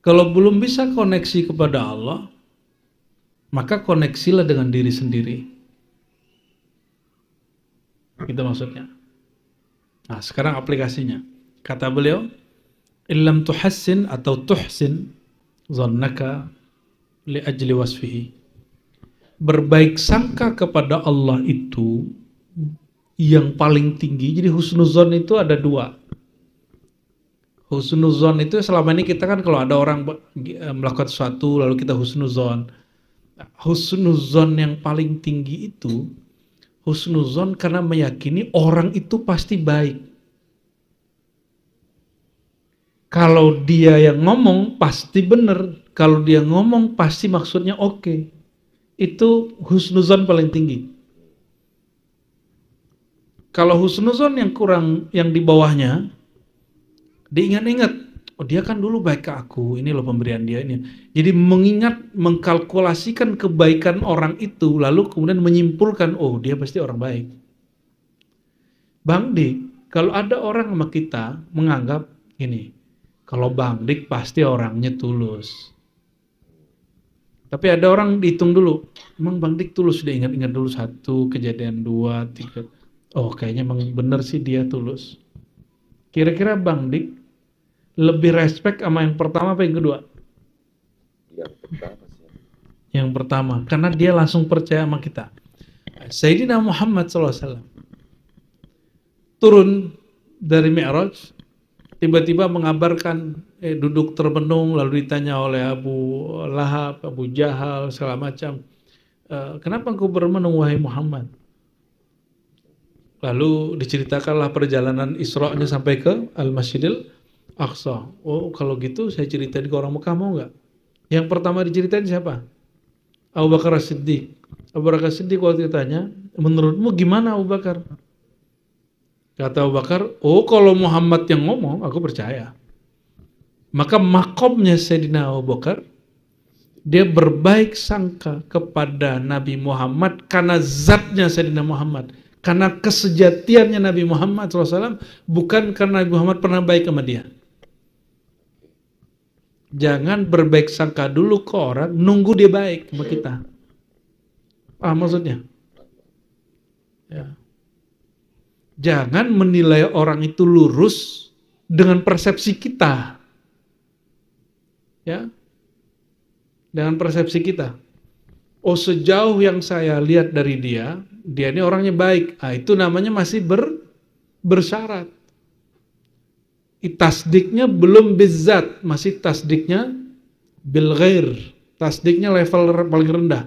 Kalau belum bisa koneksi kepada Allah, maka koneksilah dengan diri sendiri. Itu maksudnya. Nah, sekarang aplikasinya. Kata beliau, "Illam tuhassin atau tuhsin zannaka li ajli wasfihi." Berbaik sangka kepada Allah itu yang paling tinggi. Jadi husnuzon itu ada dua. Husnuzon itu selama ini kita kan kalau ada orang melakukan sesuatu lalu kita husnuzon. Husnuzon yang paling tinggi itu husnuzon karena meyakini orang itu pasti baik. Kalau dia yang ngomong pasti benar, kalau dia ngomong pasti maksudnya oke. Okay. Itu husnuzon paling tinggi. Kalau husnuzon yang kurang, yang di bawahnya, diingat-ingat, oh dia kan dulu baik ke aku, ini loh pemberian dia ini. Jadi mengingat, mengkalkulasikan kebaikan orang itu, lalu kemudian menyimpulkan, oh dia pasti orang baik. Bang Dik, kalau ada orang sama kita menganggap ini, kalau Bang Dik pasti orangnya tulus. Tapi ada orang dihitung dulu, emang Bang Dik tulus, dia ingat-ingat dulu satu, kejadian dua, tiga. Oh kayaknya emang bener sih dia tulus. Kira-kira Bang Dik lebih respect sama yang pertama apa yang kedua?
Yang pertama sih.
Yang pertama, karena dia langsung percaya sama kita. Sayyidina Muhammad SAW turun dari Mi'raj, tiba-tiba mengabarkan eh, duduk termenung lalu ditanya oleh Abu Lahab, Abu Jahal, segala macam. E, kenapa engkau bermenung wahai Muhammad? Lalu diceritakanlah perjalanan Isra-nya sampai ke Al-Masjidil Aqsa. Oh, kalau gitu saya ceritain ke orang Mekah mau nggak? Yang pertama diceritain siapa? Abu Bakar Siddiq. Abu Bakar Siddiq waktu ditanya, menurutmu gimana Abu Bakar? Kata Abu Bakar, oh kalau Muhammad yang ngomong, aku percaya. Maka makomnya Sayyidina Abu Bakar, dia berbaik sangka kepada Nabi Muhammad karena zatnya Sayyidina Muhammad. Karena kesejatiannya Nabi Muhammad SAW, bukan karena Nabi Muhammad pernah baik sama dia jangan berbaik sangka dulu ke orang, nunggu dia baik sama kita. Ah maksudnya? Ya. Jangan menilai orang itu lurus dengan persepsi kita. Ya. Dengan persepsi kita. Oh sejauh yang saya lihat dari dia, dia ini orangnya baik. Ah itu namanya masih ber, bersyarat tasdiknya belum bizat, masih tasdiknya bil ghair. Tasdiknya level paling rendah.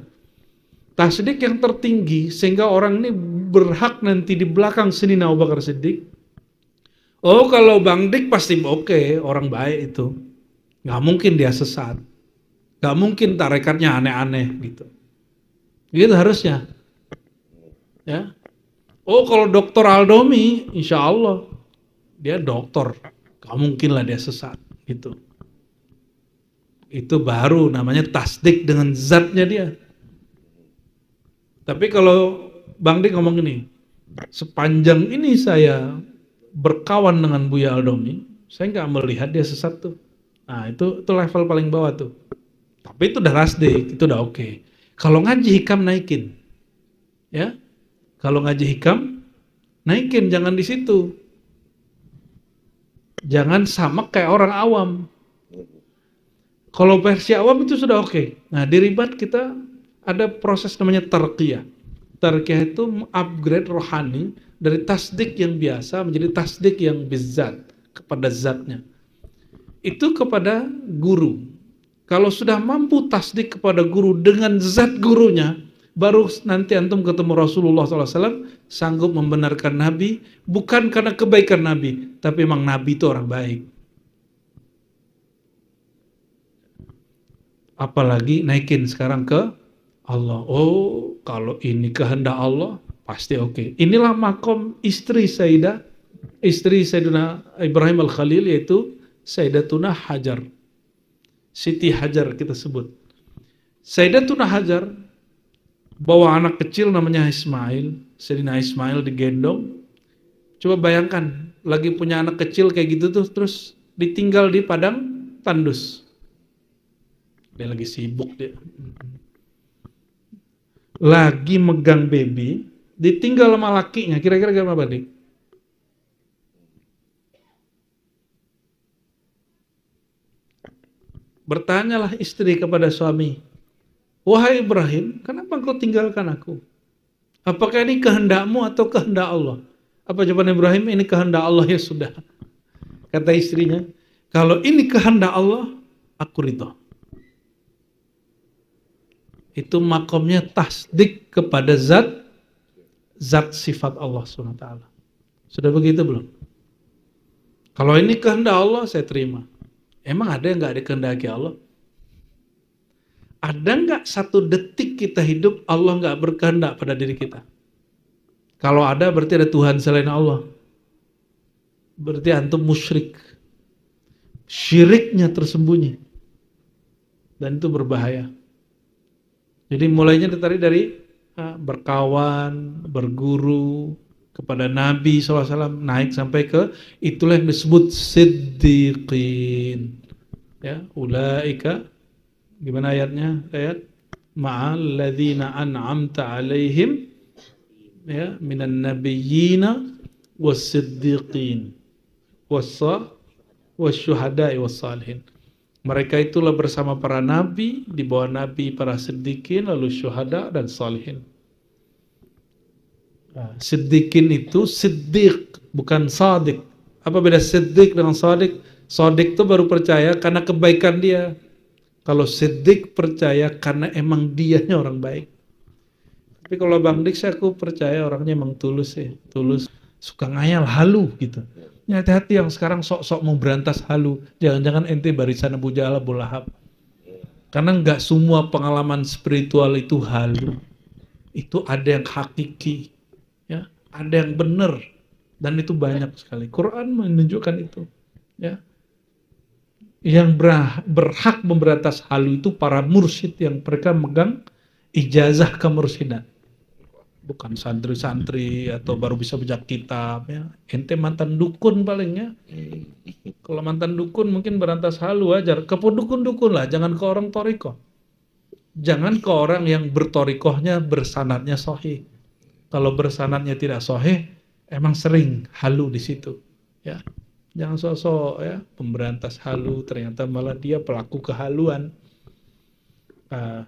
Tasdik yang tertinggi sehingga orang ini berhak nanti di belakang sini Abu Bakar Siddiq. Oh kalau Bang Dik pasti oke, okay, orang baik itu. Nggak mungkin dia sesat. Nggak mungkin tarekatnya aneh-aneh gitu. Gitu harusnya. Ya. Oh kalau dokter Aldomi, insya Allah dia dokter. Gak mungkin lah dia sesat gitu. Itu baru namanya tasdik dengan zatnya dia. Tapi kalau Bang Dik ngomong ini, sepanjang ini saya berkawan dengan Buya Aldomi, saya nggak melihat dia sesat tuh. Nah itu itu level paling bawah tuh. Tapi itu udah rasdik, itu udah oke. Okay. Kalau ngaji hikam naikin, ya. Kalau ngaji hikam naikin, jangan di situ. Jangan sama kayak orang awam. Kalau versi awam itu sudah oke. Okay. Nah di ribat kita ada proses namanya tarqiyah. Tarqiyah itu upgrade rohani dari tasdik yang biasa menjadi tasdik yang bizat kepada zatnya. Itu kepada guru. Kalau sudah mampu tasdik kepada guru dengan zat gurunya, baru nanti antum ketemu Rasulullah SAW sanggup membenarkan Nabi bukan karena kebaikan Nabi, tapi memang Nabi itu orang baik. Apalagi naikin sekarang ke Allah. Oh, kalau ini kehendak Allah, pasti oke. Okay. Inilah makom istri Sayyidah, istri Sayyidina Ibrahim Al-Khalil yaitu Sayyidatuna Hajar Siti Hajar kita sebut. Sayyidatuna Hajar bawa anak kecil namanya Ismail, Sayyidina Ismail digendong. Coba bayangkan, lagi punya anak kecil kayak gitu tuh, terus ditinggal di padang tandus. Dia lagi sibuk dia. Lagi megang baby, ditinggal sama lakinya, kira-kira gimana Dik? Bertanyalah istri kepada suami, Wahai Ibrahim, kenapa engkau tinggalkan aku? Apakah ini kehendakmu atau kehendak Allah? Apa jawaban Ibrahim? Ini kehendak Allah ya sudah. Kata istrinya, kalau ini kehendak Allah, aku ridho. Itu makomnya tasdik kepada zat, zat sifat Allah SWT. Sudah begitu belum? Kalau ini kehendak Allah, saya terima. Emang ada yang nggak dikehendaki Allah? Ada nggak satu detik kita hidup Allah nggak berkehendak pada diri kita? Kalau ada berarti ada Tuhan selain Allah. Berarti antum musyrik. Syiriknya tersembunyi. Dan itu berbahaya. Jadi mulainya ditarik dari berkawan, berguru, kepada Nabi SAW naik sampai ke itulah yang disebut siddiqin ya ulaika gimana ayatnya ayat ma'al ladzina an'amta alaihim ya minan nabiyyina was-siddiqin was-sa wasyuhada'i was-salihin mereka itulah bersama para nabi di bawah nabi para siddiqin lalu syuhada dan salihin Nah, siddiqin itu siddiq, bukan sadik. Apa beda siddiq dengan sadik? Sadik itu baru percaya karena kebaikan dia. Kalau siddiq percaya karena emang dianya orang baik. Tapi kalau Bang Dik saya aku percaya orangnya emang tulus ya, tulus, suka ngayal halu gitu. Ya hati-hati yang sekarang sok-sok mau berantas halu. Jangan-jangan ente barisan Abu Jahal Abu Lahab. Karena nggak semua pengalaman spiritual itu halu. Itu ada yang hakiki ada yang benar dan itu banyak sekali. Quran menunjukkan itu. Ya. Yang berhak memberantas halu itu para mursyid yang mereka megang ijazah kemursidan. Bukan santri-santri atau baru bisa baca kitab ya. Ente mantan dukun paling ya. Kalau mantan dukun mungkin berantas halu aja. Ke dukun-dukun lah, jangan ke orang toriko. Jangan ke orang yang bertorikohnya bersanatnya sohih kalau bersanatnya tidak soheh, emang sering halu di situ. Ya, jangan sosok ya pemberantas halu, ternyata malah dia pelaku kehaluan. Nah,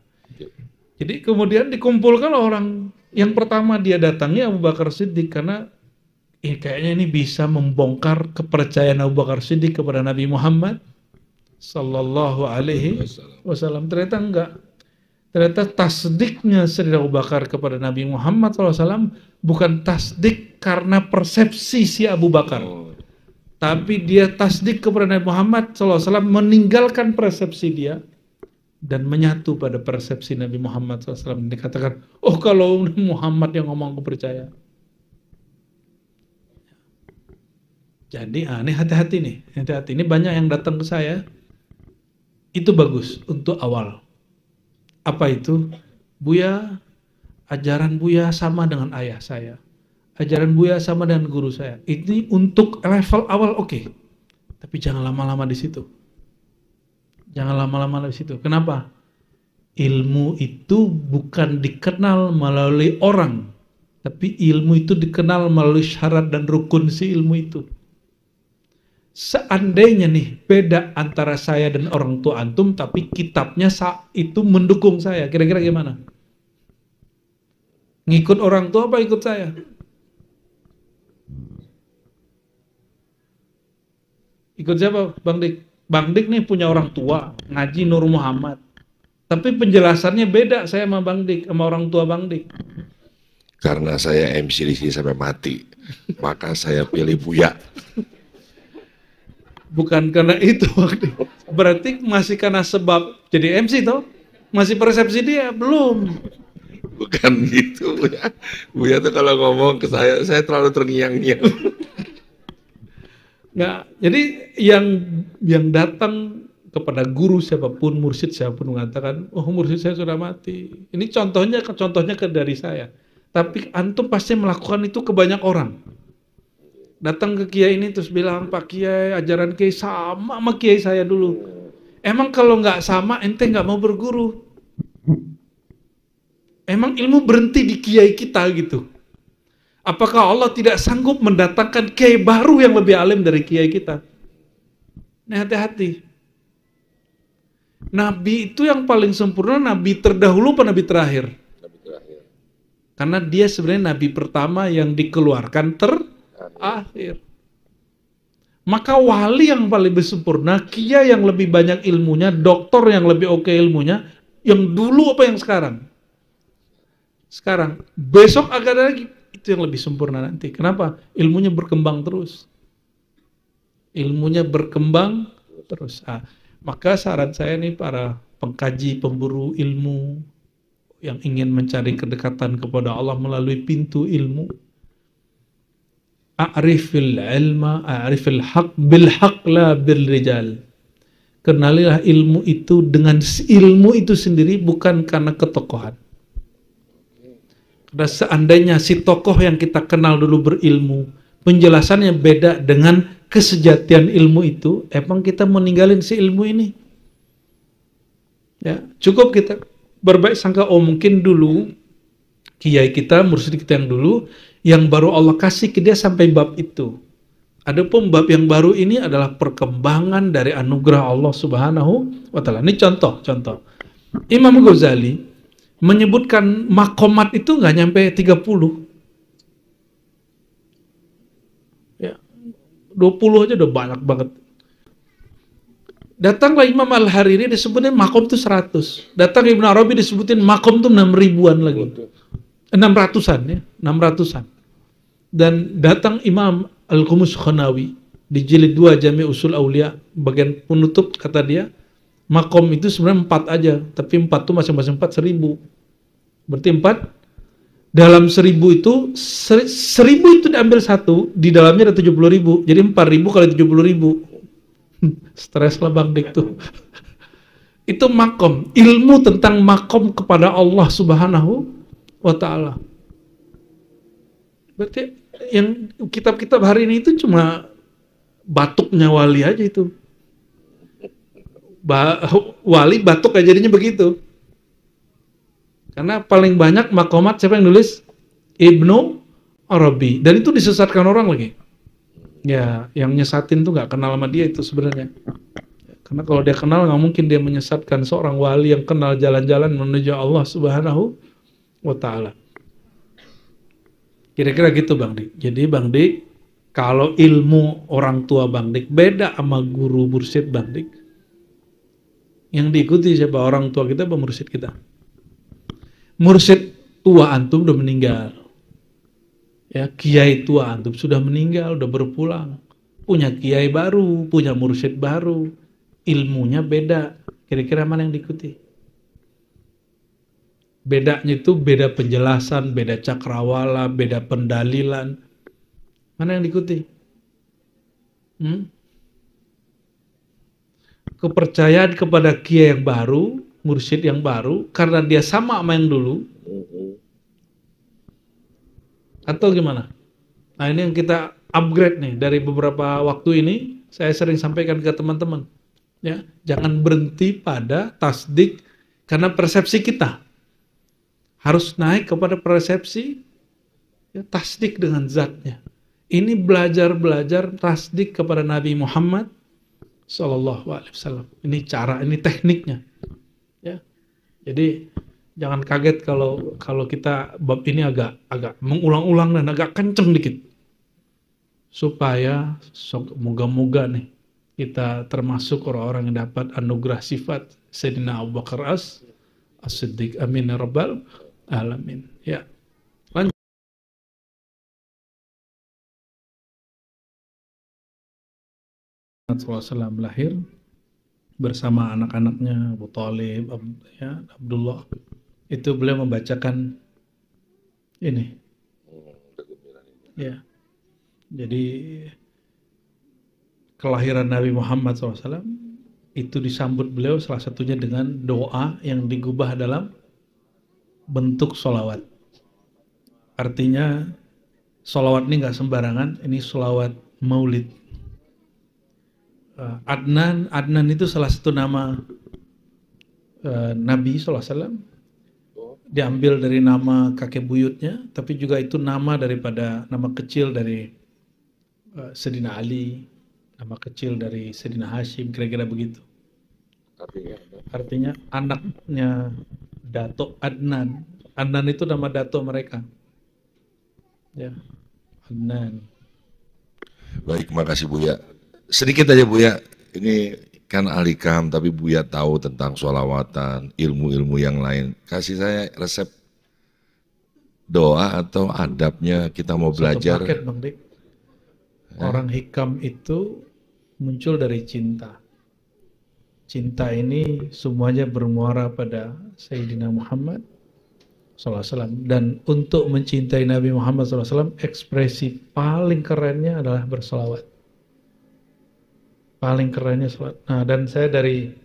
jadi kemudian dikumpulkan orang yang pertama dia datangnya Abu Bakar Siddiq karena eh, kayaknya ini bisa membongkar kepercayaan Abu Bakar Siddiq kepada Nabi Muhammad. Sallallahu alaihi wasallam. Ternyata enggak. Ternyata tasdiknya Sayyidina Abu Bakar kepada Nabi Muhammad SAW bukan tasdik karena persepsi si Abu Bakar.
Oh.
Tapi dia tasdik kepada Nabi Muhammad SAW meninggalkan persepsi dia dan menyatu pada persepsi Nabi Muhammad SAW. Dikatakan, oh kalau Muhammad yang ngomong aku percaya. Jadi, ah, ini hati-hati nih, hati-hati. Ini banyak yang datang ke saya, itu bagus untuk awal. Apa itu? Buya, ajaran Buya sama dengan ayah saya. Ajaran Buya sama dengan guru saya. Ini untuk level awal oke. Okay. Tapi jangan lama-lama di situ. Jangan lama-lama di situ. Kenapa? Ilmu itu bukan dikenal melalui orang, tapi ilmu itu dikenal melalui syarat dan rukun si ilmu itu. Seandainya nih beda antara saya dan orang tua antum, tapi kitabnya itu mendukung saya, kira-kira gimana? Ngikut orang tua apa ikut saya? Ikut siapa, Bang Dik? Bang Dik nih punya orang tua, ngaji Nur Muhammad. Tapi penjelasannya beda saya sama Bang Dik, sama orang tua Bang Dik.
Karena saya MC di sini sampai mati, maka saya pilih Buya.
Bukan karena itu Berarti masih karena sebab jadi MC toh? Masih persepsi dia? Belum.
Bukan gitu Buya. Buya tuh kalau ngomong ke saya, saya terlalu terngiang-ngiang.
Nggak, jadi yang yang datang kepada guru siapa pun, mursyid siapa pun mengatakan, oh mursyid saya sudah mati. Ini contohnya contohnya ke dari saya. Tapi antum pasti melakukan itu ke banyak orang datang ke kiai ini terus bilang Pak Kiai ajaran kiai sama sama kiai saya dulu. Emang kalau nggak sama ente nggak mau berguru? Emang ilmu berhenti di kiai kita gitu? Apakah Allah tidak sanggup mendatangkan kiai baru yang lebih alim dari kiai kita? Nah hati-hati. Nabi itu yang paling sempurna, nabi terdahulu apa nabi terakhir? Nabi terakhir. Karena dia sebenarnya nabi pertama yang dikeluarkan ter akhir. Maka wali yang paling sempurna, kia yang lebih banyak ilmunya, dokter yang lebih oke ilmunya, yang dulu apa yang sekarang? Sekarang, besok agak ada lagi, itu yang lebih sempurna nanti. Kenapa? Ilmunya berkembang terus. Ilmunya berkembang terus. Ah, maka saran saya nih para pengkaji, pemburu ilmu, yang ingin mencari kedekatan kepada Allah melalui pintu ilmu, A'rifil ilma, a'rifil haq bil haq la bil rijal. Kenalilah ilmu itu dengan ilmu itu sendiri bukan karena ketokohan. Karena seandainya si tokoh yang kita kenal dulu berilmu, penjelasannya beda dengan kesejatian ilmu itu, emang kita meninggalin si ilmu ini? Ya, cukup kita berbaik sangka oh mungkin dulu kiai kita, mursyid kita yang dulu yang baru Allah kasih ke dia sampai bab itu. Adapun bab yang baru ini adalah perkembangan dari anugerah Allah Subhanahu wa taala. Ini contoh, contoh. Imam Ghazali menyebutkan makomat itu nggak nyampe 30. Ya, 20 aja udah banyak banget. Datanglah Imam Al-Hariri disebutin makom itu 100. Datang Ibn Arabi disebutin makom itu 6 ribuan lagi. 600-an ya, 600-an. Dan datang Imam Al-Qumus Khanawi di jilid 2 Jami Usul Aulia bagian penutup kata dia makom itu sebenarnya empat aja tapi empat itu masing-masing empat seribu. Berarti empat. Dalam seribu itu ser, seribu itu diambil satu di dalamnya ada tujuh puluh ribu. Jadi empat ribu kali tujuh puluh ribu. Stres lah bang Dik tuh. Itu makom. Ilmu tentang makom kepada Allah subhanahu wa ta'ala. Berarti yang kitab-kitab hari ini itu cuma batuknya wali aja itu. Ba wali batuk aja jadinya begitu. Karena paling banyak makomat siapa yang nulis? Ibnu Arabi. Dan itu disesatkan orang lagi. Ya, yang nyesatin tuh nggak kenal sama dia itu sebenarnya. Karena kalau dia kenal nggak mungkin dia menyesatkan seorang wali yang kenal jalan-jalan menuju Allah Subhanahu wa ta'ala. Kira-kira gitu Bang Dik. Jadi Bang Dik, kalau ilmu orang tua Bang Dik beda sama guru bursid Bang Dik. Yang diikuti siapa orang tua kita, mursyid kita. Mursyid tua antum udah meninggal. Ya, kiai tua antum sudah meninggal, udah berpulang. Punya kiai baru, punya mursyid baru. Ilmunya beda. Kira-kira mana yang diikuti? Bedanya itu beda penjelasan, beda cakrawala, beda pendalilan. Mana yang diikuti? Hmm? Kepercayaan kepada kiai yang baru, mursyid yang baru, karena dia sama sama yang dulu. Atau gimana? Nah ini yang kita upgrade nih dari beberapa waktu ini, saya sering sampaikan ke teman-teman. Ya, jangan berhenti pada tasdik karena persepsi kita harus naik kepada persepsi ya, tasdik dengan zatnya. Ini belajar-belajar tasdik kepada Nabi Muhammad Sallallahu Alaihi Wasallam. Ini cara, ini tekniknya. Ya, jadi jangan kaget kalau kalau kita bab ini agak agak mengulang-ulang dan agak kenceng dikit supaya moga-moga nih kita termasuk orang-orang yang dapat anugerah sifat Sayyidina Abu Bakar As As-Siddiq Amin ya Rabbal alamin. Ya. SAW lahir bersama anak-anaknya Abu Talib, Ab, ya, Abdullah. Itu beliau membacakan ini. Ya. Jadi kelahiran Nabi Muhammad SAW itu disambut beliau salah satunya dengan doa yang digubah dalam bentuk solawat. Artinya solawat ini nggak sembarangan, ini solawat maulid. Uh, Adnan, Adnan itu salah satu nama uh, Nabi SAW. Diambil dari nama kakek buyutnya, tapi juga itu nama daripada nama kecil dari uh, Sedina Ali, nama kecil dari Sedina Hashim, kira-kira begitu. Artinya anaknya Dato Adnan. Adnan itu nama dato mereka. Ya, Adnan.
Baik, makasih Buya. Sedikit aja Buya, ini kan ahli kam tapi Buya tahu tentang sholawatan, ilmu-ilmu yang lain. Kasih saya resep doa atau adabnya kita mau
Satu
belajar.
paket, Bang Dik. Orang hikam itu muncul dari cinta. Cinta ini semuanya bermuara pada Sayyidina Muhammad SAW. Dan untuk mencintai Nabi Muhammad SAW, ekspresi paling kerennya adalah bersolawat. Paling kerennya sholat. Nah, dan saya dari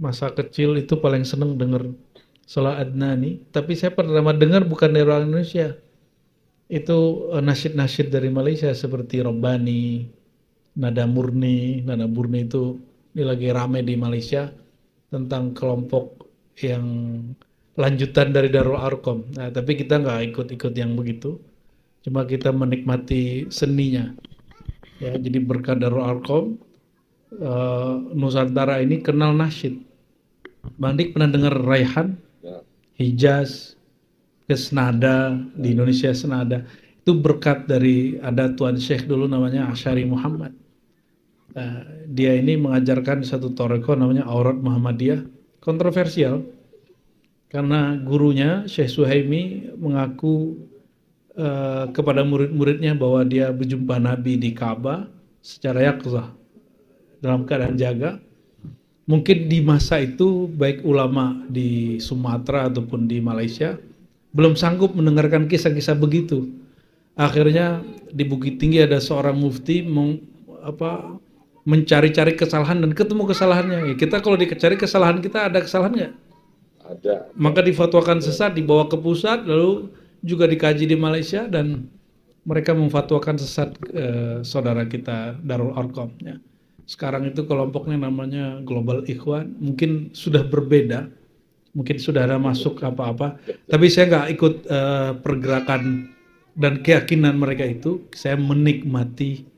masa kecil itu paling seneng denger sholat Adnani. Tapi saya pertama dengar bukan dari orang Indonesia. Itu eh, nasyid-nasyid dari Malaysia seperti Robbani, Nada Murni. Nada Murni itu ini lagi rame di Malaysia tentang kelompok yang lanjutan dari Darul Arkom. Nah, tapi kita nggak ikut-ikut yang begitu. Cuma kita menikmati seninya. Ya, jadi berkat Darul Arkom, uh, Nusantara ini kenal nasyid. Bang Dik pernah dengar Raihan? Hijaz, ke Senada, di Indonesia Senada. Itu berkat dari ada Tuan Syekh dulu namanya Asyari Muhammad. Uh, dia ini mengajarkan satu toreko namanya Aurat Muhammadiyah, kontroversial karena gurunya Syekh Suhaimi mengaku uh, kepada murid-muridnya bahwa dia berjumpa Nabi di Ka'bah secara yakzah dalam keadaan jaga. Mungkin di masa itu baik ulama di Sumatera ataupun di Malaysia belum sanggup mendengarkan kisah-kisah begitu. Akhirnya di Bukit Tinggi ada seorang mufti meng, apa mencari-cari kesalahan dan ketemu kesalahannya. Ya, kita kalau dicari kesalahan kita ada kesalahan nggak?
Ada.
Maka difatwakan sesat, dibawa ke pusat, lalu juga dikaji di Malaysia dan mereka memfatwakan sesat eh, saudara kita Darul Arqam. Ya. Sekarang itu kelompoknya namanya Global Ikhwan, mungkin sudah berbeda, mungkin sudah ada masuk apa-apa, tapi saya nggak ikut eh, pergerakan dan keyakinan mereka itu. Saya menikmati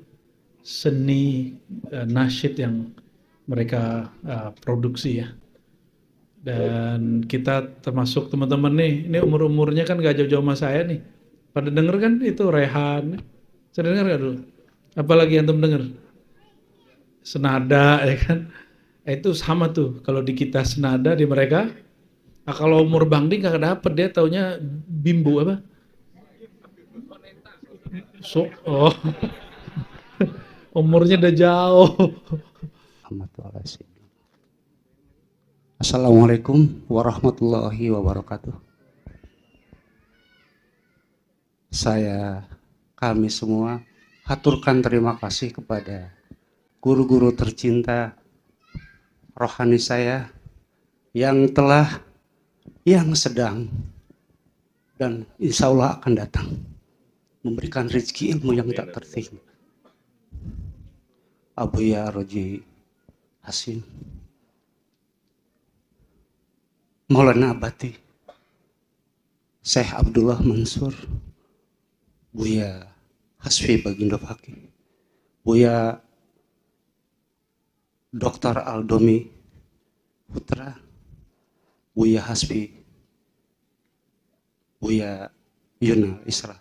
seni uh, nasyid yang mereka uh, produksi ya. Dan kita termasuk teman-teman nih, ini umur-umurnya kan gak jauh-jauh sama saya nih. Pada denger kan itu Rehan. Saya denger gak dulu? Apalagi yang temen denger? Senada ya kan. Itu sama tuh kalau di kita senada di mereka. Nah, kalau umur Bangdi nggak dapet dia taunya bimbo apa? So, oh. Umurnya udah jauh.
Assalamualaikum warahmatullahi wabarakatuh. Saya, kami semua haturkan terima kasih kepada guru-guru tercinta rohani saya yang telah, yang sedang, dan insya Allah akan datang memberikan rezeki ilmu yang tak tertinggi. Abu Ya Roji Hasim. Maulana Abati. Syekh Abdullah Mansur. Buya Hasfi Bagindo Fakih. Buya Dr. Aldomi Putra Buya Hasfi Buya Yuna Isra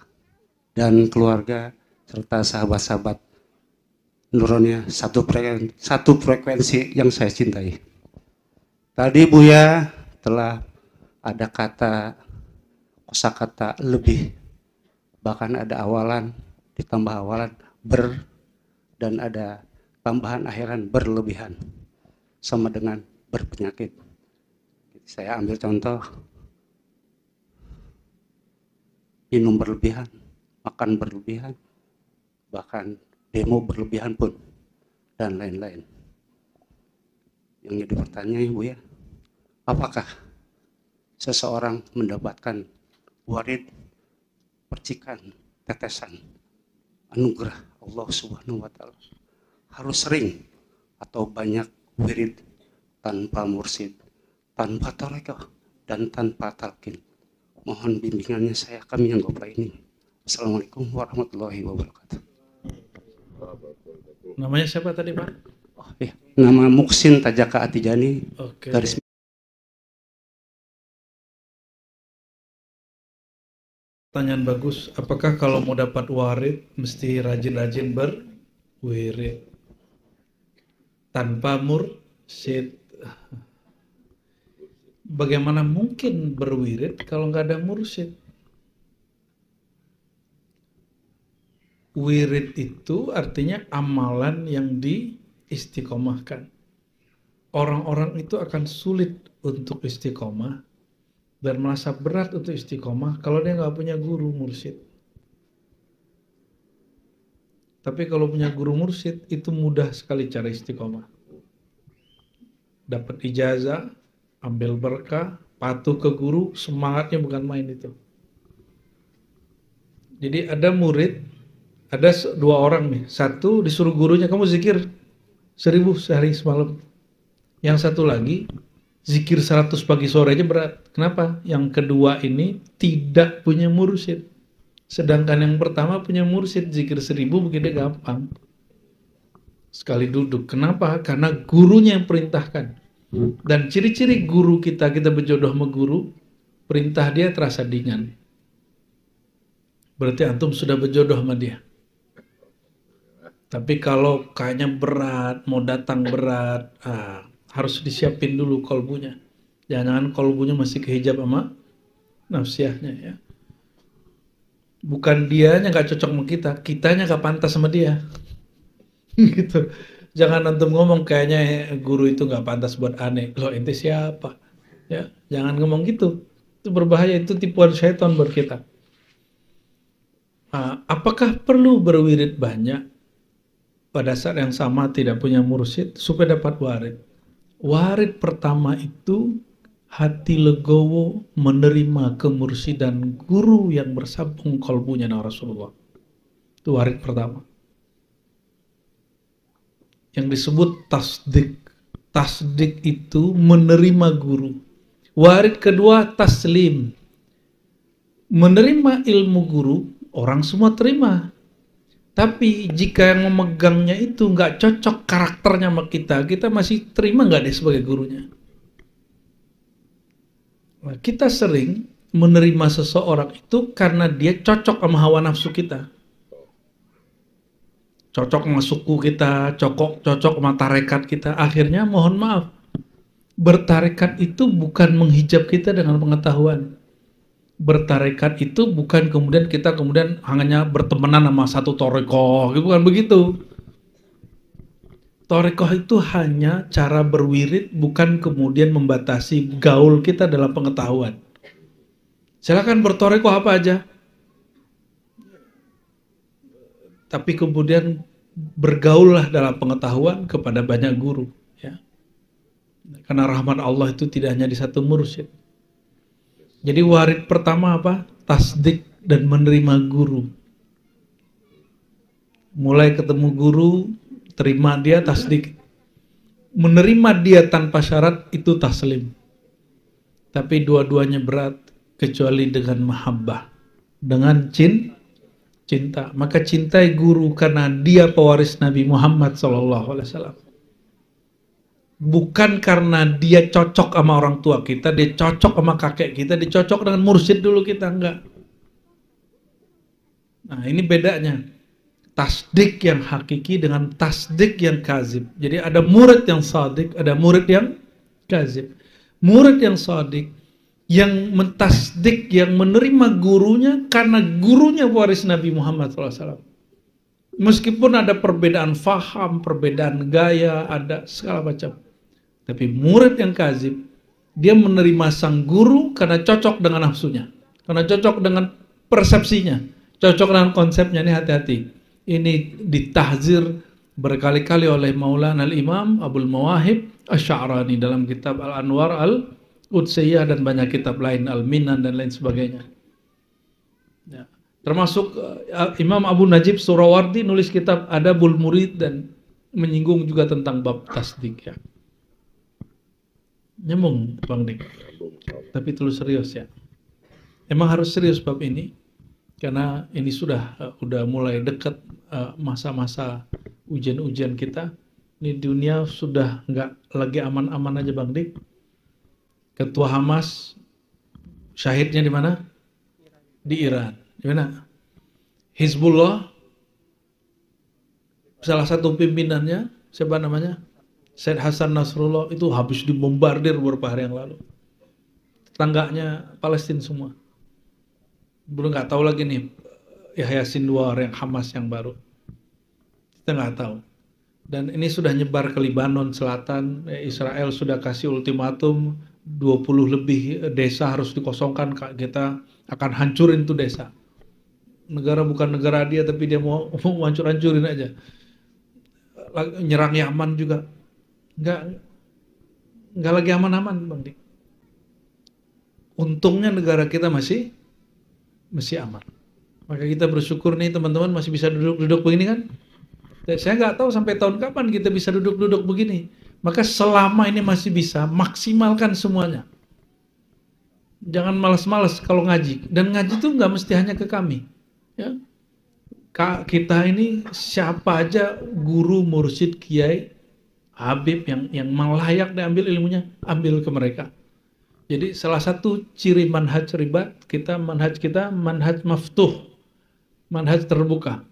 dan keluarga serta sahabat-sahabat Nuronia satu frekuensi, satu frekuensi yang saya cintai. Tadi Buya telah ada kata kosakata lebih bahkan ada awalan ditambah awalan ber dan ada tambahan akhiran berlebihan sama dengan berpenyakit. Saya ambil contoh minum berlebihan, makan berlebihan, bahkan demo berlebihan pun dan lain-lain. Yang jadi pertanyaan Ibu ya, apakah seseorang mendapatkan warid percikan tetesan anugerah Allah Subhanahu wa taala harus sering atau banyak wirid tanpa mursid, tanpa tarekah dan tanpa talqin. Mohon bimbingannya saya kami yang goblok ini. Assalamualaikum warahmatullahi wabarakatuh.
Namanya siapa tadi Pak?
Oh, iya. Nama Muksin Tajaka Atijani.
Oke.
Garis
Pertanyaan bagus. Apakah kalau mau dapat warid mesti rajin-rajin berwirid tanpa mursid? Bagaimana mungkin berwirid kalau nggak ada mursid? Wirid itu artinya amalan yang diistiqomahkan. Orang-orang itu akan sulit untuk istiqomah dan merasa berat untuk istiqomah kalau dia nggak punya guru mursyid. Tapi kalau punya guru mursyid itu mudah sekali cara istiqomah. Dapat ijazah, ambil berkah, patuh ke guru, semangatnya bukan main itu. Jadi ada murid ada dua orang nih. Satu disuruh gurunya kamu zikir seribu sehari semalam. Yang satu lagi zikir seratus pagi sore aja berat. Kenapa? Yang kedua ini tidak punya mursyid. Sedangkan yang pertama punya mursyid zikir seribu begitu gampang. Sekali duduk. Kenapa? Karena gurunya yang perintahkan. Dan ciri-ciri guru kita, kita berjodoh sama guru, perintah dia terasa ringan. Berarti antum sudah berjodoh sama dia. Tapi kalau kayaknya berat, mau datang berat, ah, harus disiapin dulu kolbunya. Jangan kolbunya masih kehijab sama nafsiahnya ya. Bukan dianya nggak cocok sama kita, kitanya nggak pantas sama dia. gitu. Jangan antum ngomong kayaknya guru itu nggak pantas buat aneh. Lo ente siapa? Ya, jangan ngomong gitu. Itu berbahaya, itu tipuan syaitan buat kita. Nah, apakah perlu berwirid banyak? pada saat yang sama tidak punya mursyid supaya dapat warid. Warid pertama itu hati legowo menerima kemursidan guru yang bersambung kolbunya na Rasulullah. Itu warid pertama. Yang disebut tasdik. Tasdik itu menerima guru. Warid kedua taslim. Menerima ilmu guru, orang semua terima. Tapi jika yang memegangnya itu nggak cocok karakternya sama kita, kita masih terima nggak deh sebagai gurunya? Kita sering menerima seseorang itu karena dia cocok sama hawa nafsu kita. cocok sama suku kita, cocok cocok sama tarekat kita. Akhirnya mohon maaf, bertarekat itu bukan menghijab kita dengan pengetahuan. Bertarekat itu bukan kemudian kita kemudian hanya bertemanan sama satu toreko, bukan begitu. Torekoh itu hanya cara berwirid, bukan kemudian membatasi gaul kita dalam pengetahuan. Silakan bertorekoh apa aja, tapi kemudian bergaullah dalam pengetahuan kepada banyak guru ya. Karena rahmat Allah itu tidak hanya di satu mursyid. Jadi warid pertama apa? Tasdik dan menerima guru. Mulai ketemu guru terima dia tasdik menerima dia tanpa syarat itu taslim tapi dua-duanya berat kecuali dengan mahabbah dengan cinta cinta. Maka cintai guru karena dia pewaris Nabi Muhammad SAW. Bukan karena dia cocok sama orang tua kita, dia cocok sama kakek kita, dia cocok dengan mursyid dulu kita, enggak. Nah ini bedanya. Tasdik yang hakiki dengan tasdik yang kazib. Jadi ada murid yang sadik, ada murid yang kazib. Murid yang sadik yang mentasdik, yang menerima gurunya karena gurunya waris Nabi Muhammad SAW. Meskipun ada perbedaan faham, perbedaan gaya, ada segala macam. Tapi murid yang kazib, dia menerima sang guru karena cocok dengan nafsunya. Karena cocok dengan persepsinya. Cocok dengan konsepnya, ini hati-hati. Ini ditahzir berkali-kali oleh Maulana Al-Imam Abdul Mawahib Asy'arani dalam kitab Al-Anwar al Utsiyah dan banyak kitab lain, Al-Minan dan lain sebagainya. Ya. Termasuk uh, Imam Abu Najib Surawardi nulis kitab Adabul Murid dan menyinggung juga tentang bab tasdik ya. Nyemung Bang Dik. Tapi terus serius ya. Emang harus serius bab ini karena ini sudah uh, udah mulai dekat uh, masa-masa ujian-ujian kita. Ini dunia sudah nggak lagi aman-aman aja Bang Dik ketua Hamas syahidnya di mana? Di Iran. Di mana? Hizbullah salah satu pimpinannya siapa namanya? Said Hasan Nasrullah itu habis dibombardir beberapa hari yang lalu. Tetangganya Palestina semua. Belum nggak tahu lagi nih Yahya Sinwar yang Hamas yang baru. Kita nggak tahu. Dan ini sudah nyebar ke Libanon Selatan. Israel sudah kasih ultimatum 20 lebih desa harus dikosongkan kita akan hancurin tuh desa negara bukan negara dia tapi dia mau mau hancur hancurin aja nyerang Yaman juga nggak nggak lagi aman-aman bang untungnya negara kita masih masih aman maka kita bersyukur nih teman-teman masih bisa duduk-duduk begini kan saya nggak tahu sampai tahun kapan kita bisa duduk-duduk begini maka selama ini masih bisa, maksimalkan semuanya. Jangan malas-malas kalau ngaji. Dan ngaji itu nggak mesti hanya ke kami. Ya. Kita ini siapa aja guru, mursyid, kiai, habib yang yang layak diambil ilmunya, ambil ke mereka. Jadi salah satu ciri manhaj ribat, kita manhaj kita manhaj maftuh, manhaj terbuka.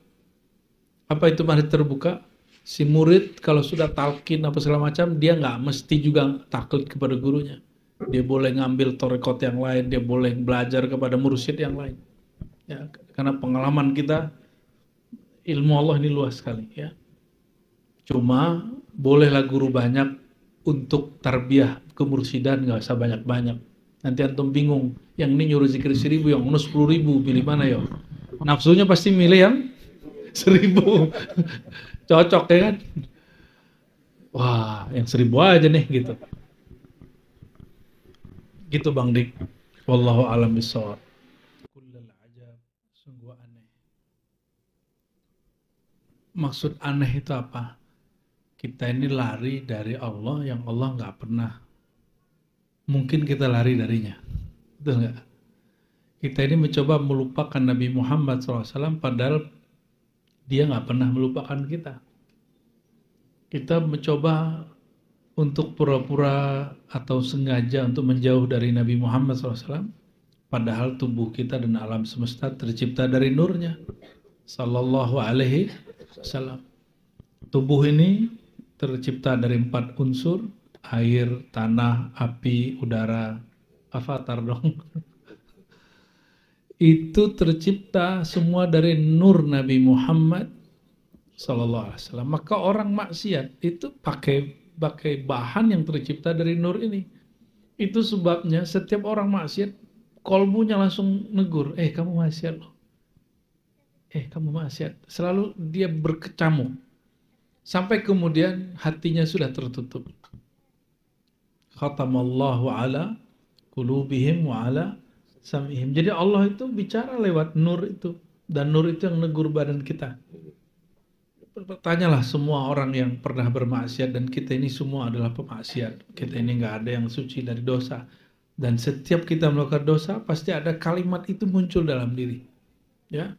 Apa itu manhaj terbuka? si murid kalau sudah talkin apa segala macam dia nggak mesti juga taklid kepada gurunya dia boleh ngambil torekot yang lain dia boleh belajar kepada mursyid yang lain ya karena pengalaman kita ilmu Allah ini luas sekali ya cuma bolehlah guru banyak untuk tarbiyah kemursidan nggak usah banyak-banyak. Nanti antum bingung yang ini nyuruh zikir seribu yang ini sepuluh ribu pilih mana ya nafsunya pasti milih yang seribu. Cocok ya kan? Wah yang seribu aja nih gitu. Gitu bang dik. Wallahu alam bisawab maksud aneh itu apa? Kita ini lari dari Allah yang Allah nggak pernah mungkin kita lari darinya betul nggak kita ini mencoba melupakan Nabi Muhammad SAW padahal dia nggak pernah melupakan kita. Kita mencoba untuk pura-pura atau sengaja untuk menjauh dari Nabi Muhammad SAW, padahal tubuh kita dan alam semesta tercipta dari nurnya. Sallallahu alaihi wasallam. tubuh ini tercipta dari empat unsur, air, tanah, api, udara, avatar dong. Itu tercipta semua dari nur Nabi Muhammad Sallallahu Alaihi Wasallam. Maka orang maksiat itu pakai pakai bahan yang tercipta dari nur ini. Itu sebabnya setiap orang maksiat kolbunya langsung negur, eh kamu maksiat loh. Eh kamu maksiat. Selalu dia berkecamuk. Sampai kemudian hatinya sudah tertutup. Khatamallahu ala kulubihim wa ala sam'ihim. Jadi Allah itu bicara lewat nur itu. Dan nur itu yang negur badan kita. Tanyalah semua orang yang pernah bermaksiat dan kita ini semua adalah pemaksiat. Kita ini nggak ada yang suci dari dosa. Dan setiap kita melakukan dosa pasti ada kalimat itu muncul dalam diri. Ya.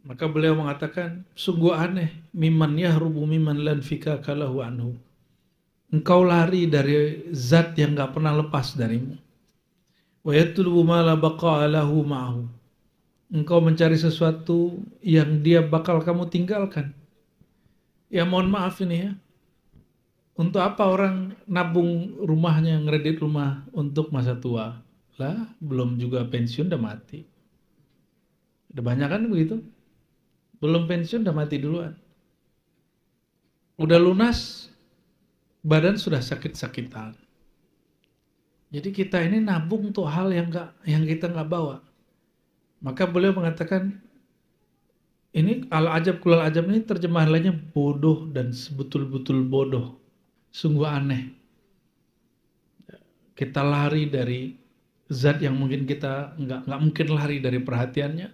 Maka beliau mengatakan, sungguh aneh, miman yahrubu miman lan fika kalahu anhu. Engkau lari dari zat yang gak pernah lepas darimu. Wa yatlubu ma la lahu ma'ahu. Engkau mencari sesuatu yang dia bakal kamu tinggalkan. Ya mohon maaf ini ya. Untuk apa orang nabung rumahnya, ngeredit rumah untuk masa tua? Lah, belum juga pensiun udah mati. Udah banyak kan begitu? Belum pensiun udah mati duluan. Udah lunas, badan sudah sakit-sakitan. Jadi kita ini nabung untuk hal yang gak, yang kita nggak bawa. Maka beliau mengatakan ini al ajab kulal ajab ini terjemahan lainnya bodoh dan sebetul-betul bodoh. Sungguh aneh. Kita lari dari zat yang mungkin kita nggak nggak mungkin lari dari perhatiannya.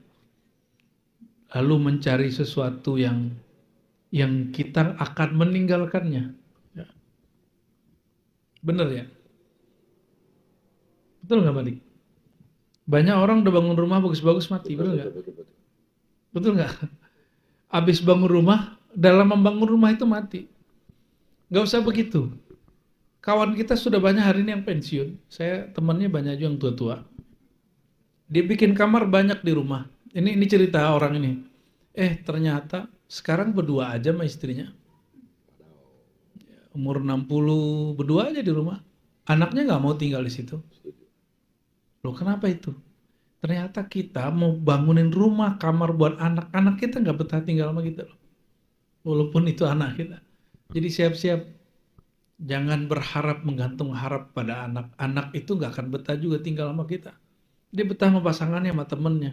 Lalu mencari sesuatu yang yang kita akan meninggalkannya. Bener ya? Betul nggak Badik? Banyak orang udah bangun rumah bagus-bagus mati, betul nggak? Betul nggak? Abis bangun rumah, dalam membangun rumah itu mati. Gak usah begitu. Kawan kita sudah banyak hari ini yang pensiun. Saya temannya banyak juga yang tua-tua. Dia bikin kamar banyak di rumah. Ini ini cerita orang ini. Eh ternyata sekarang berdua aja sama istrinya umur 60 berdua aja di rumah. Anaknya nggak mau tinggal di situ. Loh kenapa itu? Ternyata kita mau bangunin rumah, kamar buat anak-anak kita nggak betah tinggal sama kita loh. Walaupun itu anak kita. Jadi siap-siap. Jangan berharap menggantung harap pada anak. Anak itu nggak akan betah juga tinggal sama kita. Dia betah sama pasangannya, sama temennya.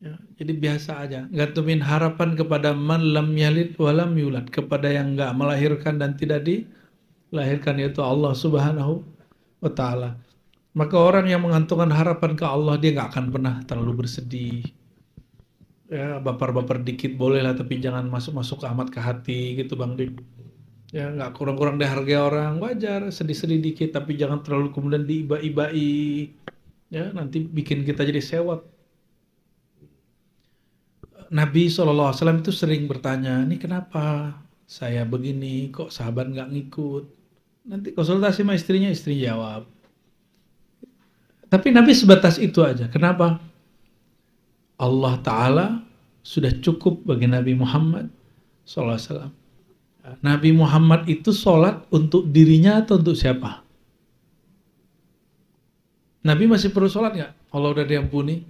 Ya, jadi biasa aja. Gantumin harapan kepada man lam yalid walam yulad. Kepada yang enggak melahirkan dan tidak dilahirkan yaitu Allah subhanahu wa ta'ala. Maka orang yang mengantungkan harapan ke Allah dia nggak akan pernah terlalu bersedih. Ya, baper-baper dikit boleh lah tapi jangan masuk-masuk amat ke hati gitu Bang Dik. Ya nggak kurang-kurang dihargai orang wajar sedih-sedih dikit tapi jangan terlalu kemudian diiba-ibai. Ya nanti bikin kita jadi sewot. Nabi SAW itu sering bertanya, ini kenapa saya begini, kok sahabat nggak ngikut? Nanti konsultasi sama istrinya, istri jawab. Tapi Nabi sebatas itu aja. Kenapa? Allah Ta'ala sudah cukup bagi Nabi Muhammad SAW. Nabi Muhammad itu sholat untuk dirinya atau untuk siapa? Nabi masih perlu sholat nggak? Allah udah diampuni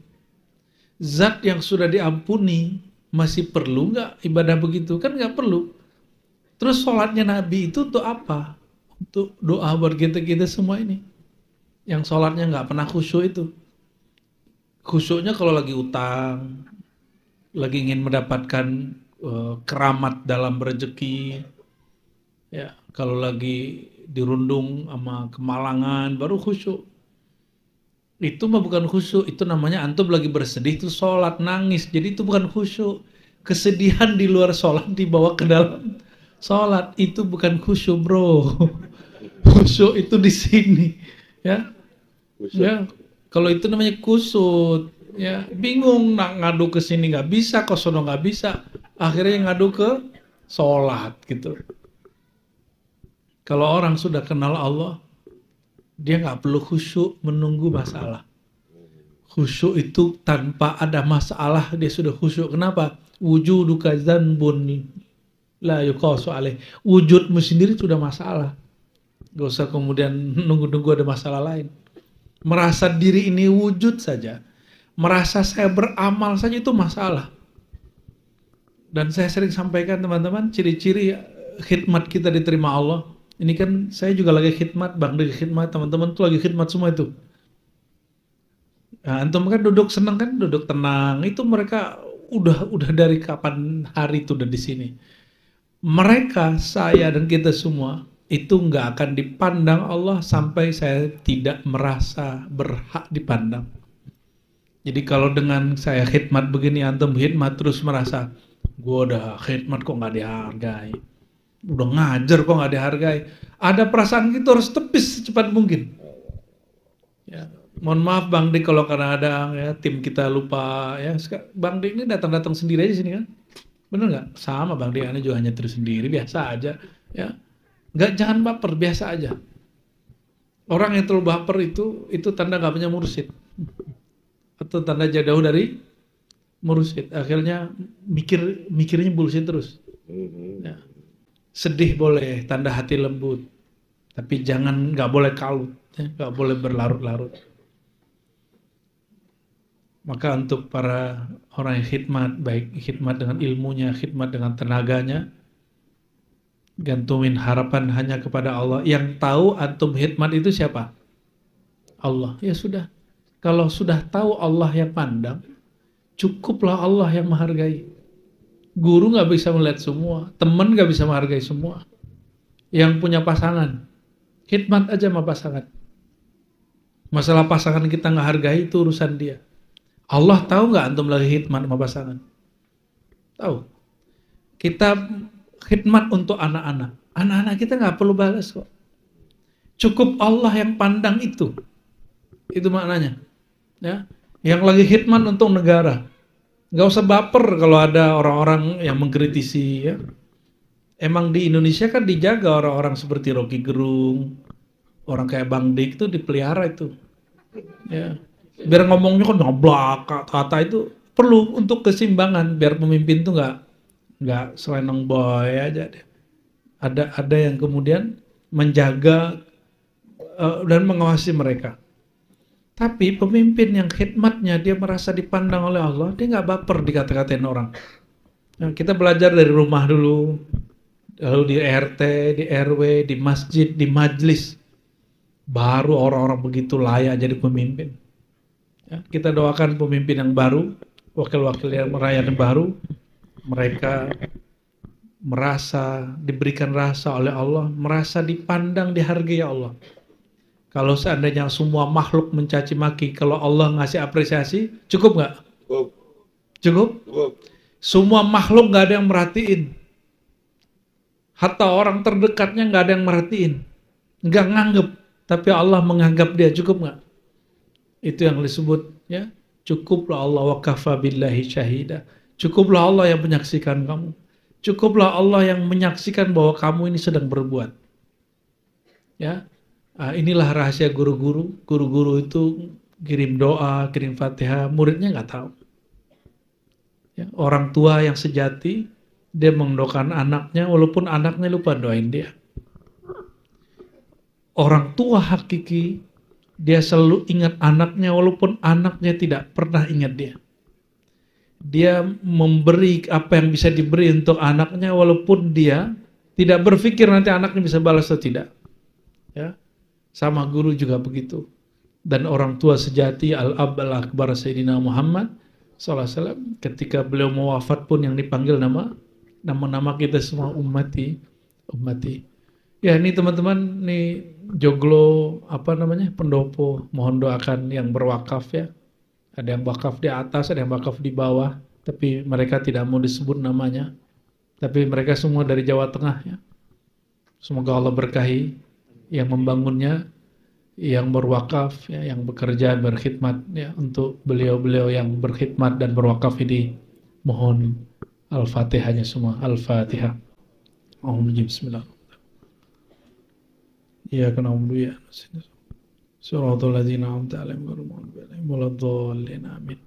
zat yang sudah diampuni masih perlu nggak ibadah begitu? Kan nggak perlu. Terus sholatnya Nabi itu untuk apa? Untuk doa buat kita-kita semua ini. Yang sholatnya nggak pernah khusyuk itu. Khusyuknya kalau lagi utang, lagi ingin mendapatkan uh, keramat dalam rezeki, ya kalau lagi dirundung sama kemalangan baru khusyuk. Itu mah bukan khusyuk, itu namanya antum lagi bersedih itu sholat, nangis. Jadi itu bukan khusyuk. Kesedihan di luar sholat dibawa ke dalam sholat. Itu bukan khusyuk bro. Khusyuk itu di sini. Ya, ya. Kalau itu namanya kusut. Ya, bingung nak ngadu ke sini nggak bisa, ke sono nggak bisa. Akhirnya ngadu ke sholat gitu. Kalau orang sudah kenal Allah, dia nggak perlu khusyuk menunggu masalah. Khusyuk itu tanpa ada masalah dia sudah khusyuk. Kenapa? Wujuduka zanbun la yuqasu alaih. Wujudmu sendiri sudah masalah. Gak usah kemudian nunggu-nunggu ada masalah lain. Merasa diri ini wujud saja. Merasa saya beramal saja itu masalah. Dan saya sering sampaikan teman-teman ciri-ciri khidmat kita diterima Allah. Ini kan saya juga lagi khidmat, Bang, lagi khidmat, teman-teman tuh lagi khidmat semua itu. Nah, antum kan duduk senang kan, duduk tenang. Itu mereka udah udah dari kapan hari itu udah di sini. Mereka, saya dan kita semua itu nggak akan dipandang Allah sampai saya tidak merasa berhak dipandang. Jadi kalau dengan saya khidmat begini, antum khidmat terus merasa, gue udah khidmat kok nggak dihargai, udah ngajar kok nggak dihargai. Ada perasaan gitu harus tepis secepat mungkin. Ya, mohon maaf Bang Dik kalau kadang-kadang ya tim kita lupa ya. Bang Dik ini datang-datang sendiri aja sini kan. Bener nggak? Sama Bang Dik, juga hanya terus sendiri biasa aja ya. Nggak jangan baper biasa aja. Orang yang terlalu baper itu itu tanda nggak punya mursid atau tanda jauh dari mursid. Akhirnya mikir mikirnya bullshit terus. Ya. Sedih boleh, tanda hati lembut, tapi jangan nggak boleh kalut, ya. nggak boleh berlarut-larut. Maka untuk para orang yang khidmat, baik khidmat dengan ilmunya, khidmat dengan tenaganya, gantungin harapan hanya kepada Allah. Yang tahu antum khidmat itu siapa? Allah. Ya sudah. Kalau sudah tahu Allah yang pandang, cukuplah Allah yang menghargai. Guru nggak bisa melihat semua, teman nggak bisa menghargai semua. Yang punya pasangan, khidmat aja sama pasangan. Masalah pasangan kita nggak hargai itu urusan dia. Allah tahu nggak antum lagi khidmat sama pasangan? Tahu. Kita khidmat untuk anak-anak. Anak-anak kita nggak perlu balas kok. Cukup Allah yang pandang itu. Itu maknanya. Ya. Yang lagi khidmat untuk negara. Nggak usah baper kalau ada orang-orang yang mengkritisi. Ya. Emang di Indonesia kan dijaga orang-orang seperti Rocky Gerung, orang kayak Bang Dik itu dipelihara itu. Ya biar ngomongnya kan nyoblak kata itu perlu untuk keseimbangan biar pemimpin tuh nggak nggak selenong boy aja deh. Ada ada yang kemudian menjaga uh, dan mengawasi mereka. Tapi pemimpin yang khidmatnya dia merasa dipandang oleh Allah, dia nggak baper dikata-katain orang. Nah, kita belajar dari rumah dulu, lalu di RT, di RW, di masjid, di majlis. Baru orang-orang begitu layak jadi pemimpin. Ya, kita doakan pemimpin yang baru, wakil-wakil yang rakyat yang baru, mereka merasa diberikan rasa oleh Allah, merasa dipandang, dihargai Allah. Kalau seandainya semua makhluk mencaci maki, kalau Allah ngasih apresiasi, cukup nggak? Cukup. Cukup? Semua makhluk nggak ada yang merhatiin. Hatta orang terdekatnya nggak ada yang merhatiin. Nggak nganggep. Tapi Allah menganggap dia, cukup nggak? Itu yang disebut ya. Cukuplah Allah wa kafa billahi syahida. Cukuplah Allah yang menyaksikan kamu. Cukuplah Allah yang menyaksikan bahwa kamu ini sedang berbuat. Ya. Nah, inilah rahasia guru-guru. Guru-guru itu kirim doa, kirim Fatihah, muridnya nggak tahu. Ya, orang tua yang sejati dia mendoakan anaknya walaupun anaknya lupa doain dia. Orang tua hakiki dia selalu ingat anaknya walaupun anaknya tidak pernah ingat dia. Dia memberi apa yang bisa diberi untuk anaknya walaupun dia tidak berpikir nanti anaknya bisa balas atau tidak. Ya. Sama guru juga begitu. Dan orang tua sejati Al-Ab Al-Akbar Sayyidina Muhammad SAW ketika beliau mau wafat pun yang dipanggil nama nama-nama kita semua ummati ummati. Ya ini teman-teman nih joglo apa namanya pendopo mohon doakan yang berwakaf ya ada yang wakaf di atas ada yang wakaf di bawah tapi mereka tidak mau disebut namanya tapi mereka semua dari Jawa Tengah ya semoga Allah berkahi yang membangunnya yang berwakaf ya yang bekerja berkhidmat ya untuk beliau-beliau yang berkhidmat dan berwakaf ini mohon al-fatihahnya semua al-fatihah Bismillah Ya kena ya. Suratul ladzina an'amta 'alaihim ghairil. Amin.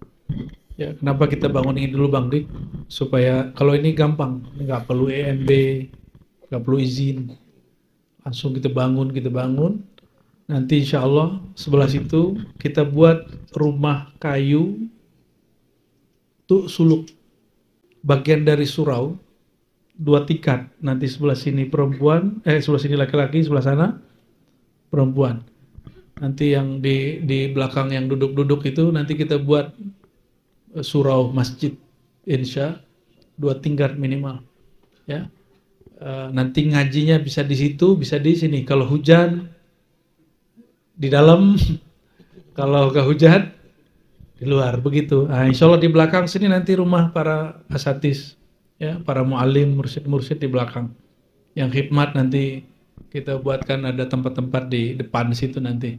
Ya, kenapa kita bangun ini dulu Bang Di? Supaya kalau ini gampang, nggak perlu EMB, nggak perlu izin. Langsung kita bangun, kita bangun. Nanti insya Allah sebelah situ kita buat rumah kayu tuh suluk. Bagian dari surau dua tingkat nanti sebelah sini perempuan eh sebelah sini laki-laki sebelah sana perempuan. Nanti yang di di belakang yang duduk-duduk itu nanti kita buat eh, surau masjid insya dua tingkat minimal ya Eh, nanti ngajinya bisa di situ bisa di sini. Kalau hujan di dalam. Kalau gak hujan di luar. Begitu. Nah, insya Allah di belakang sini nanti rumah para asatis ya para mualim mursyid-mursyid di belakang. Yang khidmat nanti kita buatkan ada tempat-tempat di depan situ nanti.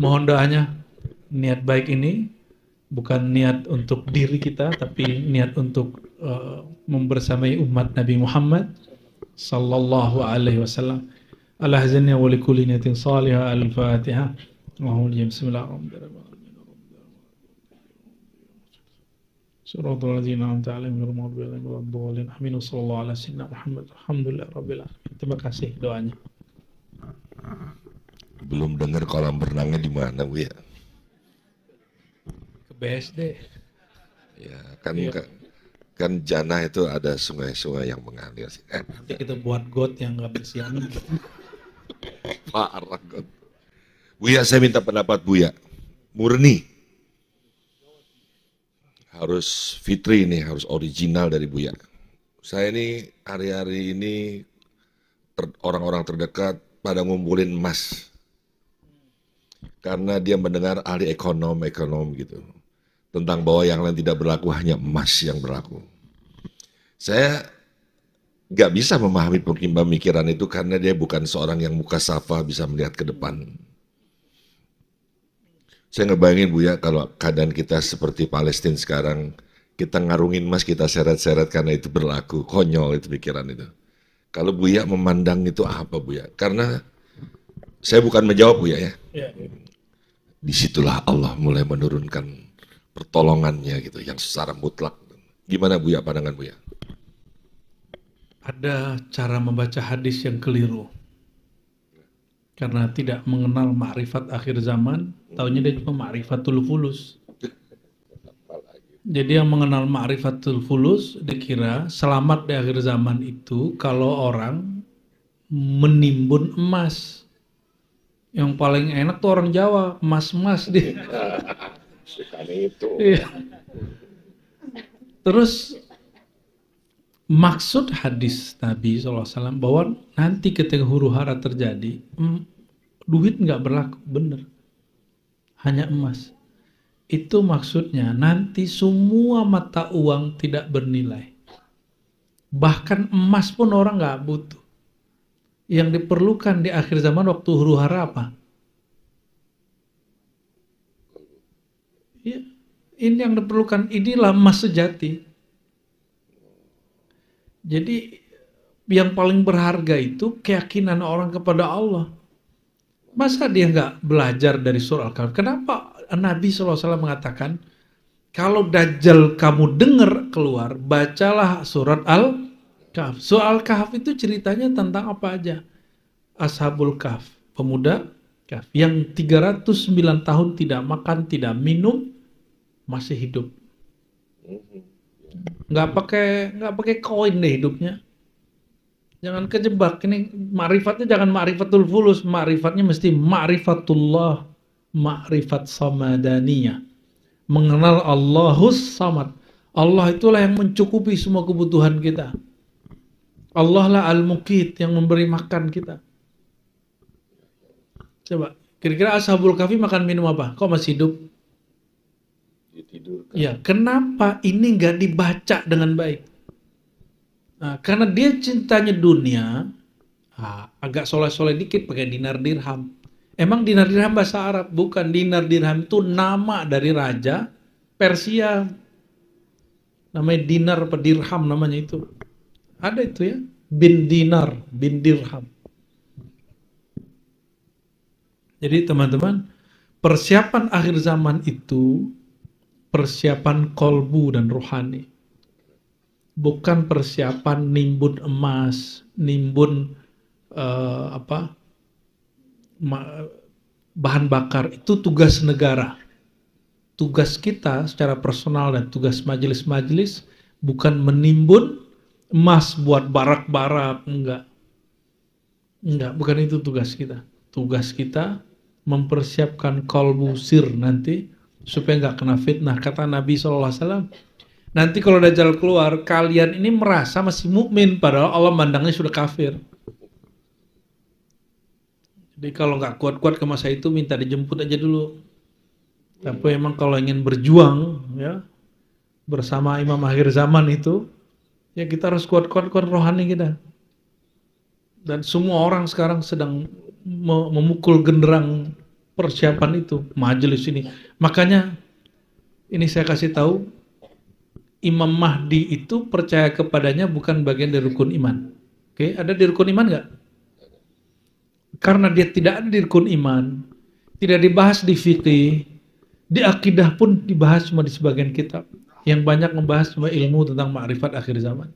Mohon doanya niat baik ini bukan niat untuk diri kita tapi niat untuk uh, membersamai umat Nabi Muhammad sallallahu alaihi wasallam ala hazanna wa likulli niyatin salihah al-fatihah Bismillahirrahmanirrahim Suratul ladzina an'amta 'alaihim ghairil maghdubi 'alaihim waladdallin. Amin. Sallallahu ala sayyidina Muhammad. Alhamdulillah rabbil alamin. Terima kasih doanya.
Belum dengar kolam berenangnya di mana Bu ya?
Ke BSD.
Ya, kan
Iya.
Kan, Jannah itu ada sungai-sungai yang mengalir. Eh,
Nanti kita buat got yang nggak bersianan.
parah God. Buya, saya minta pendapat Buya. Murni. Harus fitri ini, harus original dari Buya. Saya ini hari-hari ini ter- orang-orang terdekat pada ngumpulin emas. Karena dia mendengar ahli ekonom-ekonom gitu. Tentang bahwa yang lain tidak berlaku, hanya emas yang berlaku. Saya nggak bisa memahami pemikiran itu karena dia bukan seorang yang muka safa bisa melihat ke depan. Saya ngebayangin Bu ya kalau keadaan kita seperti Palestina sekarang, kita ngarungin emas kita seret-seret karena itu berlaku, konyol itu pikiran itu. Kalau Buya memandang itu apa Buya? Karena saya bukan menjawab Buya ya.
Ya.
Di situlah Allah mulai menurunkan pertolongannya gitu, yang secara mutlak. Gimana Buya pandangan Buya?
Ada cara membaca hadis yang keliru. Karena tidak mengenal makrifat akhir zaman, taunya dia cuma makrifatul fulus. Jadi yang mengenal ma'rifatul fulus dikira selamat di akhir zaman itu kalau orang menimbun emas. Yang paling enak tuh orang Jawa, emas-emas dia. Iya. Terus maksud hadis Nabi SAW bahwa nanti ketika huru hara terjadi, duit nggak berlaku, bener. Hanya emas. Itu maksudnya nanti semua mata uang tidak bernilai. Bahkan emas pun orang nggak butuh. Yang diperlukan di akhir zaman waktu huru hara apa? Ya, ini yang diperlukan. Inilah emas sejati. Jadi yang paling berharga itu keyakinan orang kepada Allah. Masa dia nggak belajar dari surah Al-Kahf? Kenapa Nabi SAW mengatakan, kalau Dajjal kamu dengar keluar, bacalah surat Al-Kahf. Surah Al-Kahf itu ceritanya tentang apa aja? Ashabul Kahf, pemuda Kahf, yang 309 tahun tidak makan, tidak minum, masih hidup. Nggak pakai nggak pakai koin deh hidupnya. Jangan kejebak ini ma'rifatnya jangan ma'rifatul fulus, ma'rifatnya mesti ma'rifatullah, ma'rifat samadaniyah. Mengenal Allahus samad. Allah itulah yang mencukupi semua kebutuhan kita. Allah lah al-muqit yang memberi makan kita. Coba, kira-kira ashabul kafi makan minum apa? Kok masih hidup?
Ditidurkan.
Ya, kenapa ini nggak dibaca dengan baik? Nah, karena dia cintanya dunia, ah, agak soleh-soleh dikit pakai dinar dirham. Emang dinar dirham bahasa Arab? Bukan dinar dirham itu nama dari raja Persia. Namanya dinar apa dirham namanya itu. Ada itu ya, bin dinar, bin dirham. Jadi teman-teman, persiapan akhir zaman itu persiapan kolbu dan rohani. Bukan persiapan nimbun emas, nimbun eh, apa bahan bakar itu tugas negara. Tugas kita secara personal dan tugas majelis-majelis bukan menimbun emas buat barak-barak, enggak. Enggak, bukan itu tugas kita. Tugas kita mempersiapkan kolbu sir nanti supaya nggak kena fitnah. Kata Nabi SAW, nanti kalau Dajjal keluar, kalian ini merasa masih mukmin padahal Allah mandangnya sudah kafir. Jadi kalau nggak kuat-kuat ke masa itu minta dijemput aja dulu. Tapi emang kalau ingin berjuang ya bersama imam akhir zaman itu ya kita harus kuat-kuat kuat rohani kita. Dan semua orang sekarang sedang me- memukul genderang persiapan itu majelis ini. Makanya ini saya kasih tahu Imam Mahdi itu percaya kepadanya bukan bagian dari rukun iman. Oke, ada di rukun iman nggak? Karena dia tidak ada di rukun iman, tidak dibahas di fikih, di akidah pun dibahas cuma di sebagian kitab. Yang banyak membahas cuma ilmu tentang ma'rifat akhir zaman.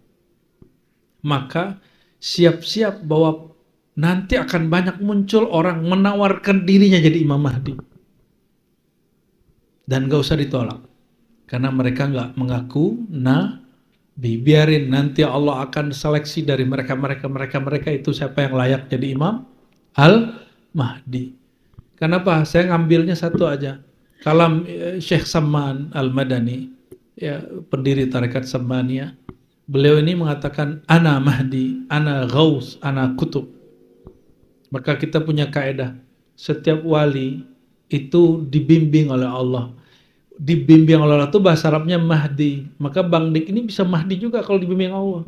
Maka siap-siap bahwa nanti akan banyak muncul orang menawarkan dirinya jadi Imam Mahdi. Dan gak usah ditolak. Karena mereka nggak mengaku Nabi. Biarin nanti Allah akan seleksi dari mereka-mereka mereka-mereka itu siapa yang layak jadi imam Al-Mahdi. Kenapa? Saya ngambilnya satu aja. Kalam eh, Syekh Saman Al-Madani, ya, pendiri tarekat Samaniyah. Beliau ini mengatakan ana Mahdi, ana Ghaus, ana Kutub. Maka kita punya kaedah, setiap wali itu dibimbing oleh Allah. Dibimbing oleh Allah itu bahasa Arabnya Mahdi. Maka Bang Dik ini bisa Mahdi juga kalau dibimbing Allah.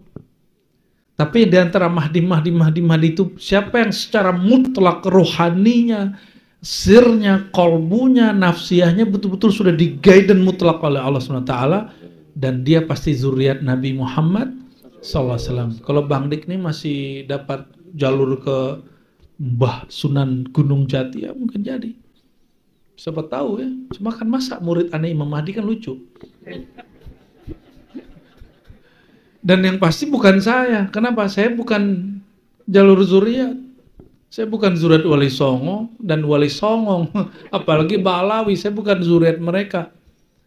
Tapi di antara Mahdi, Mahdi, Mahdi, Mahdi itu siapa yang secara mutlak rohaninya, sirnya, kolbunya, nafsiyahnya betul-betul sudah di-guide dan mutlak oleh Allah SWT dan dia pasti zuriat Nabi Muhammad SAW. Kalau Bang Dik ini masih dapat jalur ke Mbah Sunan Gunung Jati ya mungkin jadi. Siapa tahu ya. Cuma kan masa murid aneh Imam Mahdi kan lucu. Dan yang pasti bukan saya. Kenapa? Saya bukan jalur zuriat. Saya bukan zuriat Wali Songo dan Wali Songong. Apalagi Balawi, saya bukan zuriat mereka.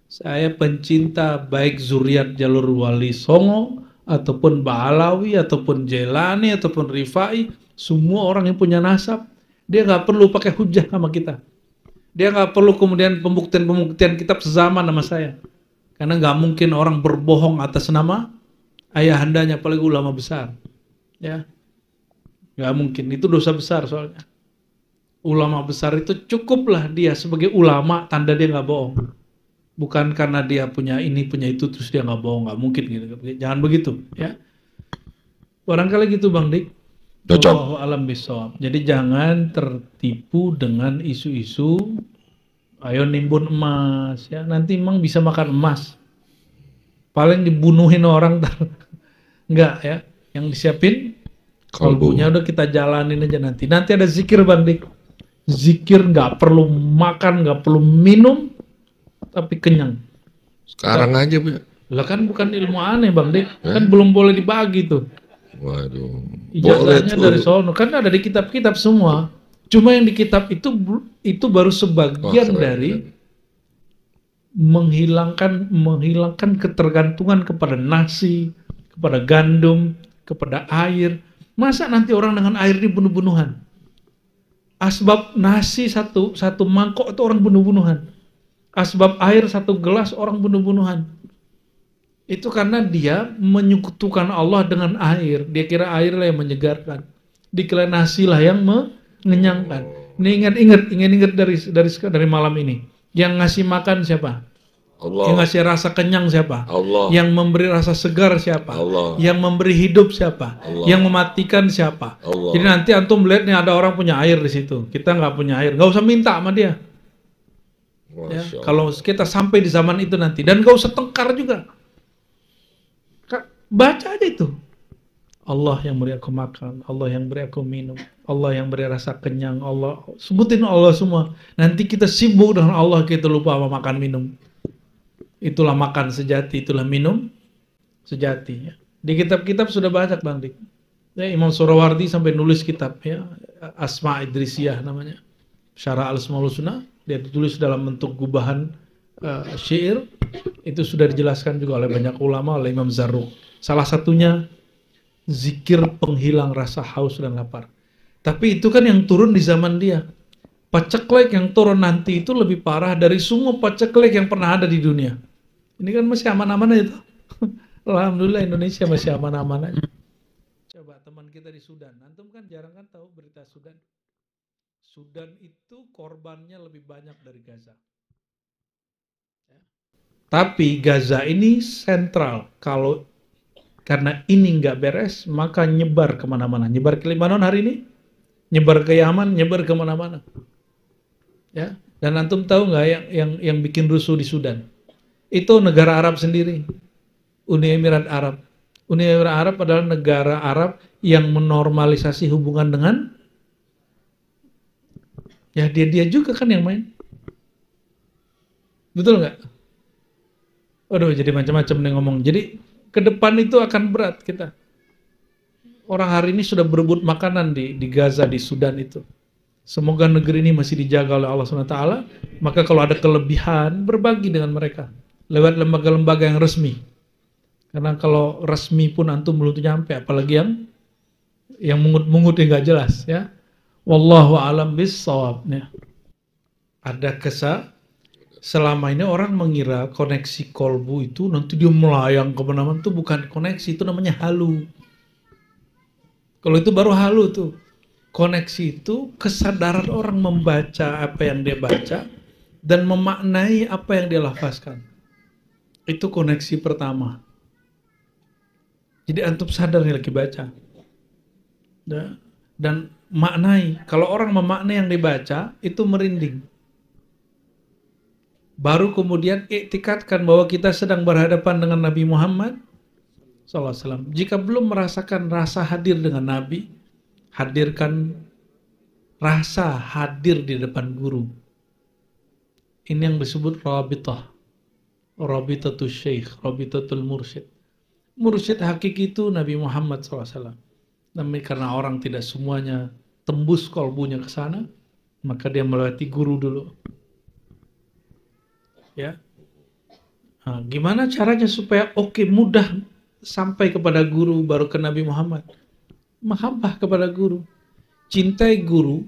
Saya pencinta baik zuriat jalur Wali Songo ataupun Balawi ataupun Jelani ataupun Rifai. Semua orang yang punya nasab, dia nggak perlu pakai hujah sama kita. Dia nggak perlu kemudian pembuktian-pembuktian kitab sezaman sama saya. Karena nggak mungkin orang berbohong atas nama ayahandanya, apalagi ulama besar. Ya, nggak mungkin. Itu dosa besar soalnya. Ulama besar itu cukuplah dia sebagai ulama, tanda dia nggak bohong. Bukan karena dia punya ini, punya itu, terus dia nggak bohong, nggak mungkin gitu. Jangan begitu, ya. Barangkali gitu Bang Dik.
Cocok.
Wallahu alam bisawab. Jadi jangan tertipu dengan isu-isu ayo nimbun emas ya. Nanti emang bisa makan emas. Paling dibunuhin orang ntar. Enggak ya. Yang disiapin
Kolbu.
kolbunya udah kita jalanin aja nanti. Nanti ada zikir Bang Dik. Zikir nggak perlu makan, nggak perlu minum, tapi kenyang.
Sekarang aja bu.
Lah kan bukan ilmu aneh Bang Dik.
Eh?
Kan belum boleh dibagi tuh.
Waduh.
Ijazahnya dari sono kan ada di kitab-kitab semua. Cuma yang di kitab itu itu baru sebagian
keren,
dari menghilangkan menghilangkan ketergantungan kepada nasi, kepada gandum, kepada air. Masa nanti orang dengan air ini bunuh-bunuhan? Asbab nasi satu satu mangkok itu orang bunuh-bunuhan. Asbab air satu gelas orang bunuh-bunuhan. Itu karena dia menyekutukan Allah dengan air. Dia kira air lah yang menyegarkan. Dikira nasi lah yang mengenyangkan. Ini ingat-ingat, ingat-ingat dari dari dari malam ini. Yang ngasih makan siapa? Yang
Allah.
ngasih rasa kenyang siapa?
Allah.
Yang memberi rasa segar siapa?
Allah.
Yang memberi hidup siapa?
Allah.
Yang mematikan siapa?
Allah.
Jadi nanti antum melihat nih ada orang punya air di situ. Kita nggak punya air, nggak usah minta sama dia. Ya,
Allah.
kalau kita sampai di zaman itu nanti dan nggak usah tengkar juga. Baca aja itu. Allah yang beri aku makan, Allah yang beri aku minum, Allah yang beri rasa kenyang, Allah sebutin Allah semua. Nanti kita sibuk dengan Allah kita lupa apa makan minum. Itulah makan sejati, itulah minum sejati. Ya. Di kitab-kitab sudah banyak bang Dik. Ya, Imam Surawardi sampai nulis kitab ya Asma Idrisiyah namanya. Syara al Sunnah dia ditulis dalam bentuk gubahan uh, syair itu sudah dijelaskan juga oleh banyak ulama oleh Imam Zarruq. Salah satunya zikir penghilang rasa haus dan lapar. Tapi itu kan yang turun di zaman dia. Paceklek yang turun nanti itu lebih parah dari semua paceklek yang pernah ada di dunia. Ini kan masih aman-aman itu. Alhamdulillah Indonesia masih aman-aman aja. Coba teman kita di Sudan. Antum kan jarang kan tahu berita Sudan. Sudan itu korbannya lebih banyak dari Gaza. Ya. Tapi Gaza ini sentral. Kalau karena ini nggak beres, maka nyebar ke mana-mana. Nyebar ke Lebanon hari ini, nyebar ke Yaman, nyebar ke mana-mana. Ya, dan antum tahu nggak yang yang yang bikin rusuh di Sudan? Itu negara Arab sendiri, Uni Emirat Arab. Uni Emirat Arab adalah negara Arab yang menormalisasi hubungan dengan ya dia dia juga kan yang main. Betul nggak? Waduh, jadi macam-macam nih ngomong. Jadi ke depan itu akan berat kita. Orang hari ini sudah berebut makanan di, di Gaza, di Sudan itu. Semoga negeri ini masih dijaga oleh Allah SWT. Maka kalau ada kelebihan, berbagi dengan mereka. Lewat lembaga-lembaga yang resmi. Karena kalau resmi pun antum belum nyampe, apalagi yang yang mungut-mungut yang gak jelas ya. Wallahu alam bis Ya. Ada kesal selama ini orang mengira koneksi kolbu itu nanti dia melayang ke mana-mana itu bukan koneksi itu namanya halu. Kalau itu baru halu tuh. Koneksi itu kesadaran orang membaca apa yang dia baca dan memaknai apa yang dia lafazkan. Itu koneksi pertama. Jadi antum sadar lagi baca. Dan maknai kalau orang memaknai yang dibaca itu merinding baru kemudian iktikadkan bahwa kita sedang berhadapan dengan Nabi Muhammad SAW. Jika belum merasakan rasa hadir dengan Nabi, hadirkan rasa hadir di depan guru. Ini yang disebut rabitah. Rabitatul syekh, rabitatul mursyid. Mursyid hakiki itu Nabi Muhammad SAW. Namun karena orang tidak semuanya tembus kolbunya ke sana, maka dia melewati guru dulu ya. Nah, gimana caranya supaya oke okay, mudah sampai kepada guru baru ke Nabi Muhammad? Mahabbah kepada guru. Cintai guru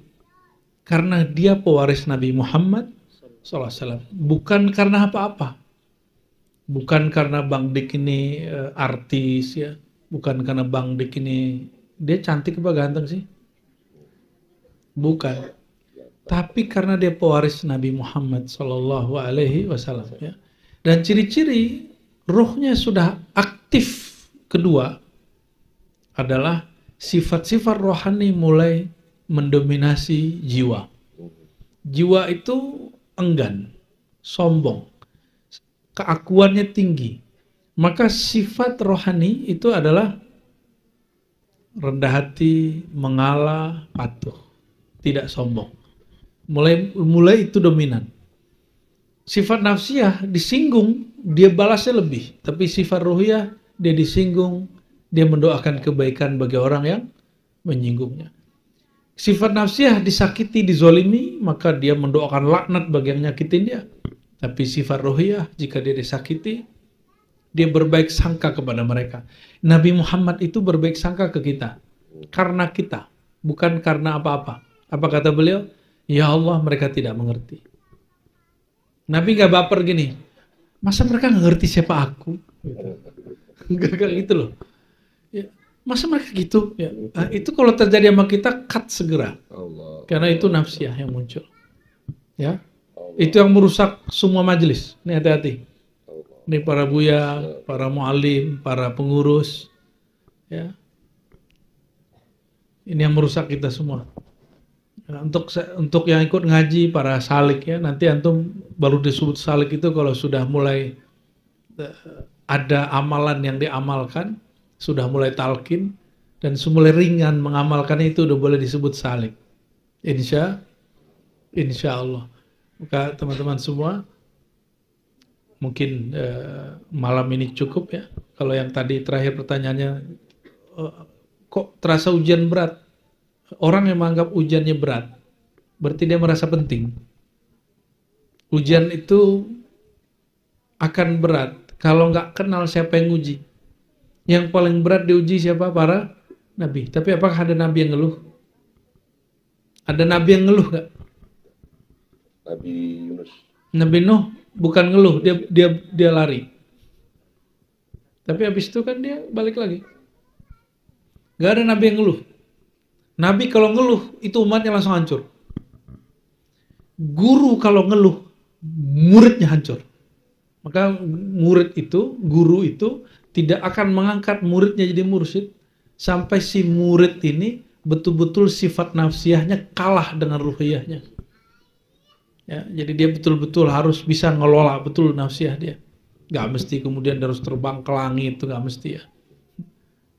karena dia pewaris Nabi Muhammad SAW bukan karena apa-apa. Bukan karena Bang Dik ini uh, artis ya. Bukan karena Bang Dik ini dia cantik apa ganteng sih? Bukan tapi karena dia pewaris Nabi Muhammad Sallallahu Alaihi Wasallam ya. Dan ciri-ciri rohnya sudah aktif kedua adalah sifat-sifat rohani mulai mendominasi jiwa. Jiwa itu enggan, sombong, keakuannya tinggi. Maka sifat rohani itu adalah rendah hati, mengalah, patuh, tidak sombong mulai mulai itu dominan. Sifat nafsiyah disinggung, dia balasnya lebih. Tapi sifat ruhiyah, dia disinggung, dia mendoakan kebaikan bagi orang yang menyinggungnya. Sifat nafsiyah disakiti, dizolimi, maka dia mendoakan laknat bagi yang nyakitin dia. Tapi sifat ruhiyah, jika dia disakiti, dia berbaik sangka kepada mereka. Nabi Muhammad itu berbaik sangka ke kita. Karena kita, bukan karena apa-apa. Apa kata beliau? Ya Allah mereka tidak mengerti. Nabi gak baper gini. Masa mereka gak ngerti siapa aku? Gak, gak gitu loh. Ya, masa mereka gitu? Ya, nah, itu kalau terjadi sama kita, cut segera. Allah. Karena itu nafsiyah yang muncul. Ya, Allah. Itu yang merusak semua majelis. Ini hati-hati. Ini para buya, para mualim, para pengurus. Ya. Ini yang merusak kita semua. Nah, untuk untuk yang ikut ngaji para salik ya nanti antum baru disebut salik itu kalau sudah mulai uh, ada amalan yang diamalkan sudah mulai talkin dan semula ringan mengamalkan itu udah boleh disebut salik. Insya, insya Allah. Maka teman-teman semua mungkin uh, malam ini cukup ya. Kalau yang tadi terakhir pertanyaannya uh, kok terasa ujian berat? Orang yang menganggap ujiannya berat, berarti dia merasa penting. Ujian itu akan berat kalau nggak kenal siapa yang uji. Yang paling berat diuji siapa? Para nabi. Tapi apakah ada nabi yang ngeluh? Ada nabi yang ngeluh nggak?
Nabi Yunus.
Nabi Nuh bukan ngeluh, dia dia dia lari. Tapi habis itu kan dia balik lagi. Gak ada nabi yang ngeluh. Nabi kalau ngeluh itu umatnya langsung hancur. Guru kalau ngeluh muridnya hancur. Maka murid itu, guru itu tidak akan mengangkat muridnya jadi mursyid sampai si murid ini betul-betul sifat nafsiyahnya kalah dengan ruhiyahnya. Ya, jadi dia betul-betul harus bisa ngelola betul nafsiyah dia. Gak mesti kemudian harus terbang ke langit itu gak mesti ya.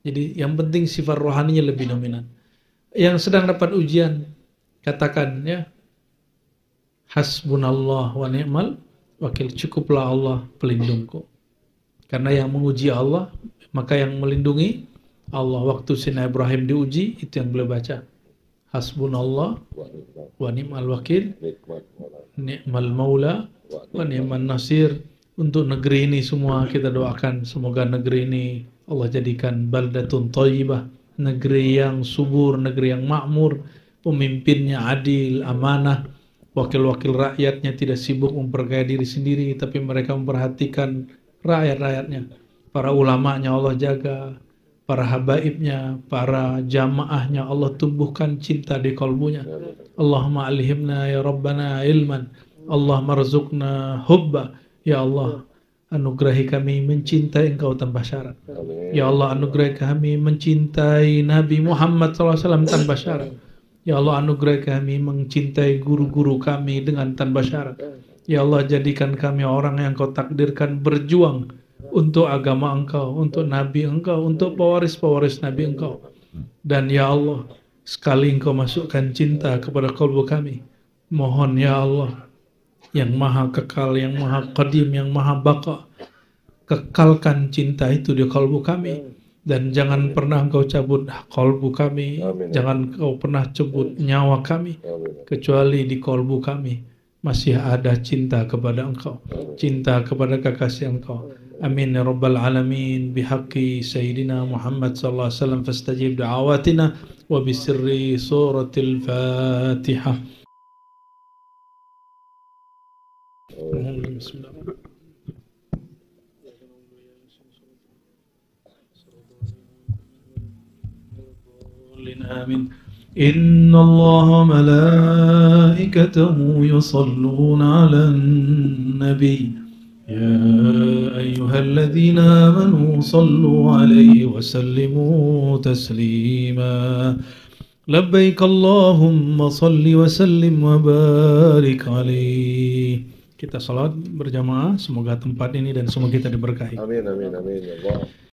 Jadi yang penting sifat rohaninya lebih dominan. Yang sedang dapat ujian katakan ya hasbunallah wa ni'mal wakil cukuplah Allah pelindungku. Karena yang menguji Allah, maka yang melindungi Allah. Waktu Sina Ibrahim diuji, itu yang beliau baca. Hasbunallah wa ni'mal wakil, ni'mal maula, wa ni'mal nasir. Untuk negeri ini semua kita doakan. Semoga negeri ini Allah jadikan baldatun tayyibah. Negeri yang subur, negeri yang makmur. Pemimpinnya adil, amanah wakil-wakil rakyatnya tidak sibuk memperkaya diri sendiri, tapi mereka memperhatikan rakyat-rakyatnya. Para ulamanya Allah jaga, para habaibnya, para jamaahnya Allah tumbuhkan cinta di kalbunya. Allahumma alhimna ya Rabbana ilman. Allah marzukna hubba. Ya Allah, anugerahi kami mencintai engkau tanpa syarat. Ya Allah, anugerahi kami mencintai Nabi Muhammad SAW tanpa syarat. Ya Allah anugerah kami mencintai guru-guru kami dengan tanpa syarat. Ya Allah jadikan kami orang yang kau takdirkan berjuang untuk agama engkau, untuk nabi engkau, untuk pewaris-pewaris nabi engkau. Dan ya Allah, sekali engkau masukkan cinta kepada kalbu kami. Mohon ya Allah, yang maha kekal, yang maha qadim, yang maha baka, kekalkan cinta itu di kalbu kami. Dan jangan pernah engkau cabut kolbu kami, Amin. jangan engkau pernah cabut nyawa kami, Amin. kecuali di kolbu kami. Masih ada cinta kepada engkau, cinta kepada kekasih engkau. Amin ya rabbal alamin. Bihaqqi sayyidina Muhammad sallallahu alaihi wasallam fastajib da'awatina wa bisirri Fatihah. Bismillahirrahmanirrahim. آمين إن الله ملائكته يصلون على النبي يا أيها الذين آمنوا صلوا عليه وسلموا تسليما لبيك اللهم صل وسلم وبارك عليه kita salat berjamaah. Semoga tempat ini dan semua kita diberkahi.
Amin amin amin. Ya Allah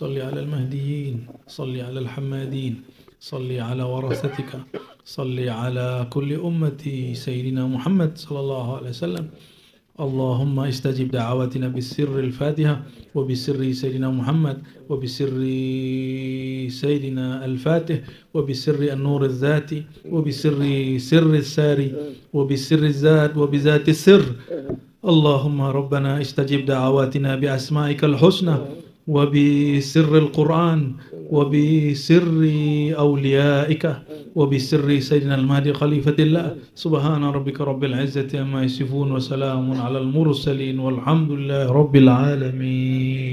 صل على المهديين صل على الحمادين صل على ورثتك صل على كل أمة سيدنا محمد صلى الله عليه وسلم. اللهم استجب دعواتنا بالسر الفاتحة وبسر سيدنا محمد وبسر سيدنا الفاتح وبسر النور الذاتي وبسر سر الساري وبسر الذات وبذات السر. اللهم ربنا استجب دعواتنا بأسمائك الحسنى وبسر القرآن وبسر أوليائك وبسر سيدنا المهدي خليفة الله. سبحان ربك رب العزة عما يصفون وسلام على المرسلين والحمد لله رب العالمين.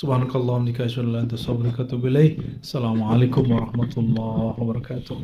سبحانك اللهم وبحمدك أشهد أن لا إله إلا أنت السلام عليكم ورحمة الله وبركاته.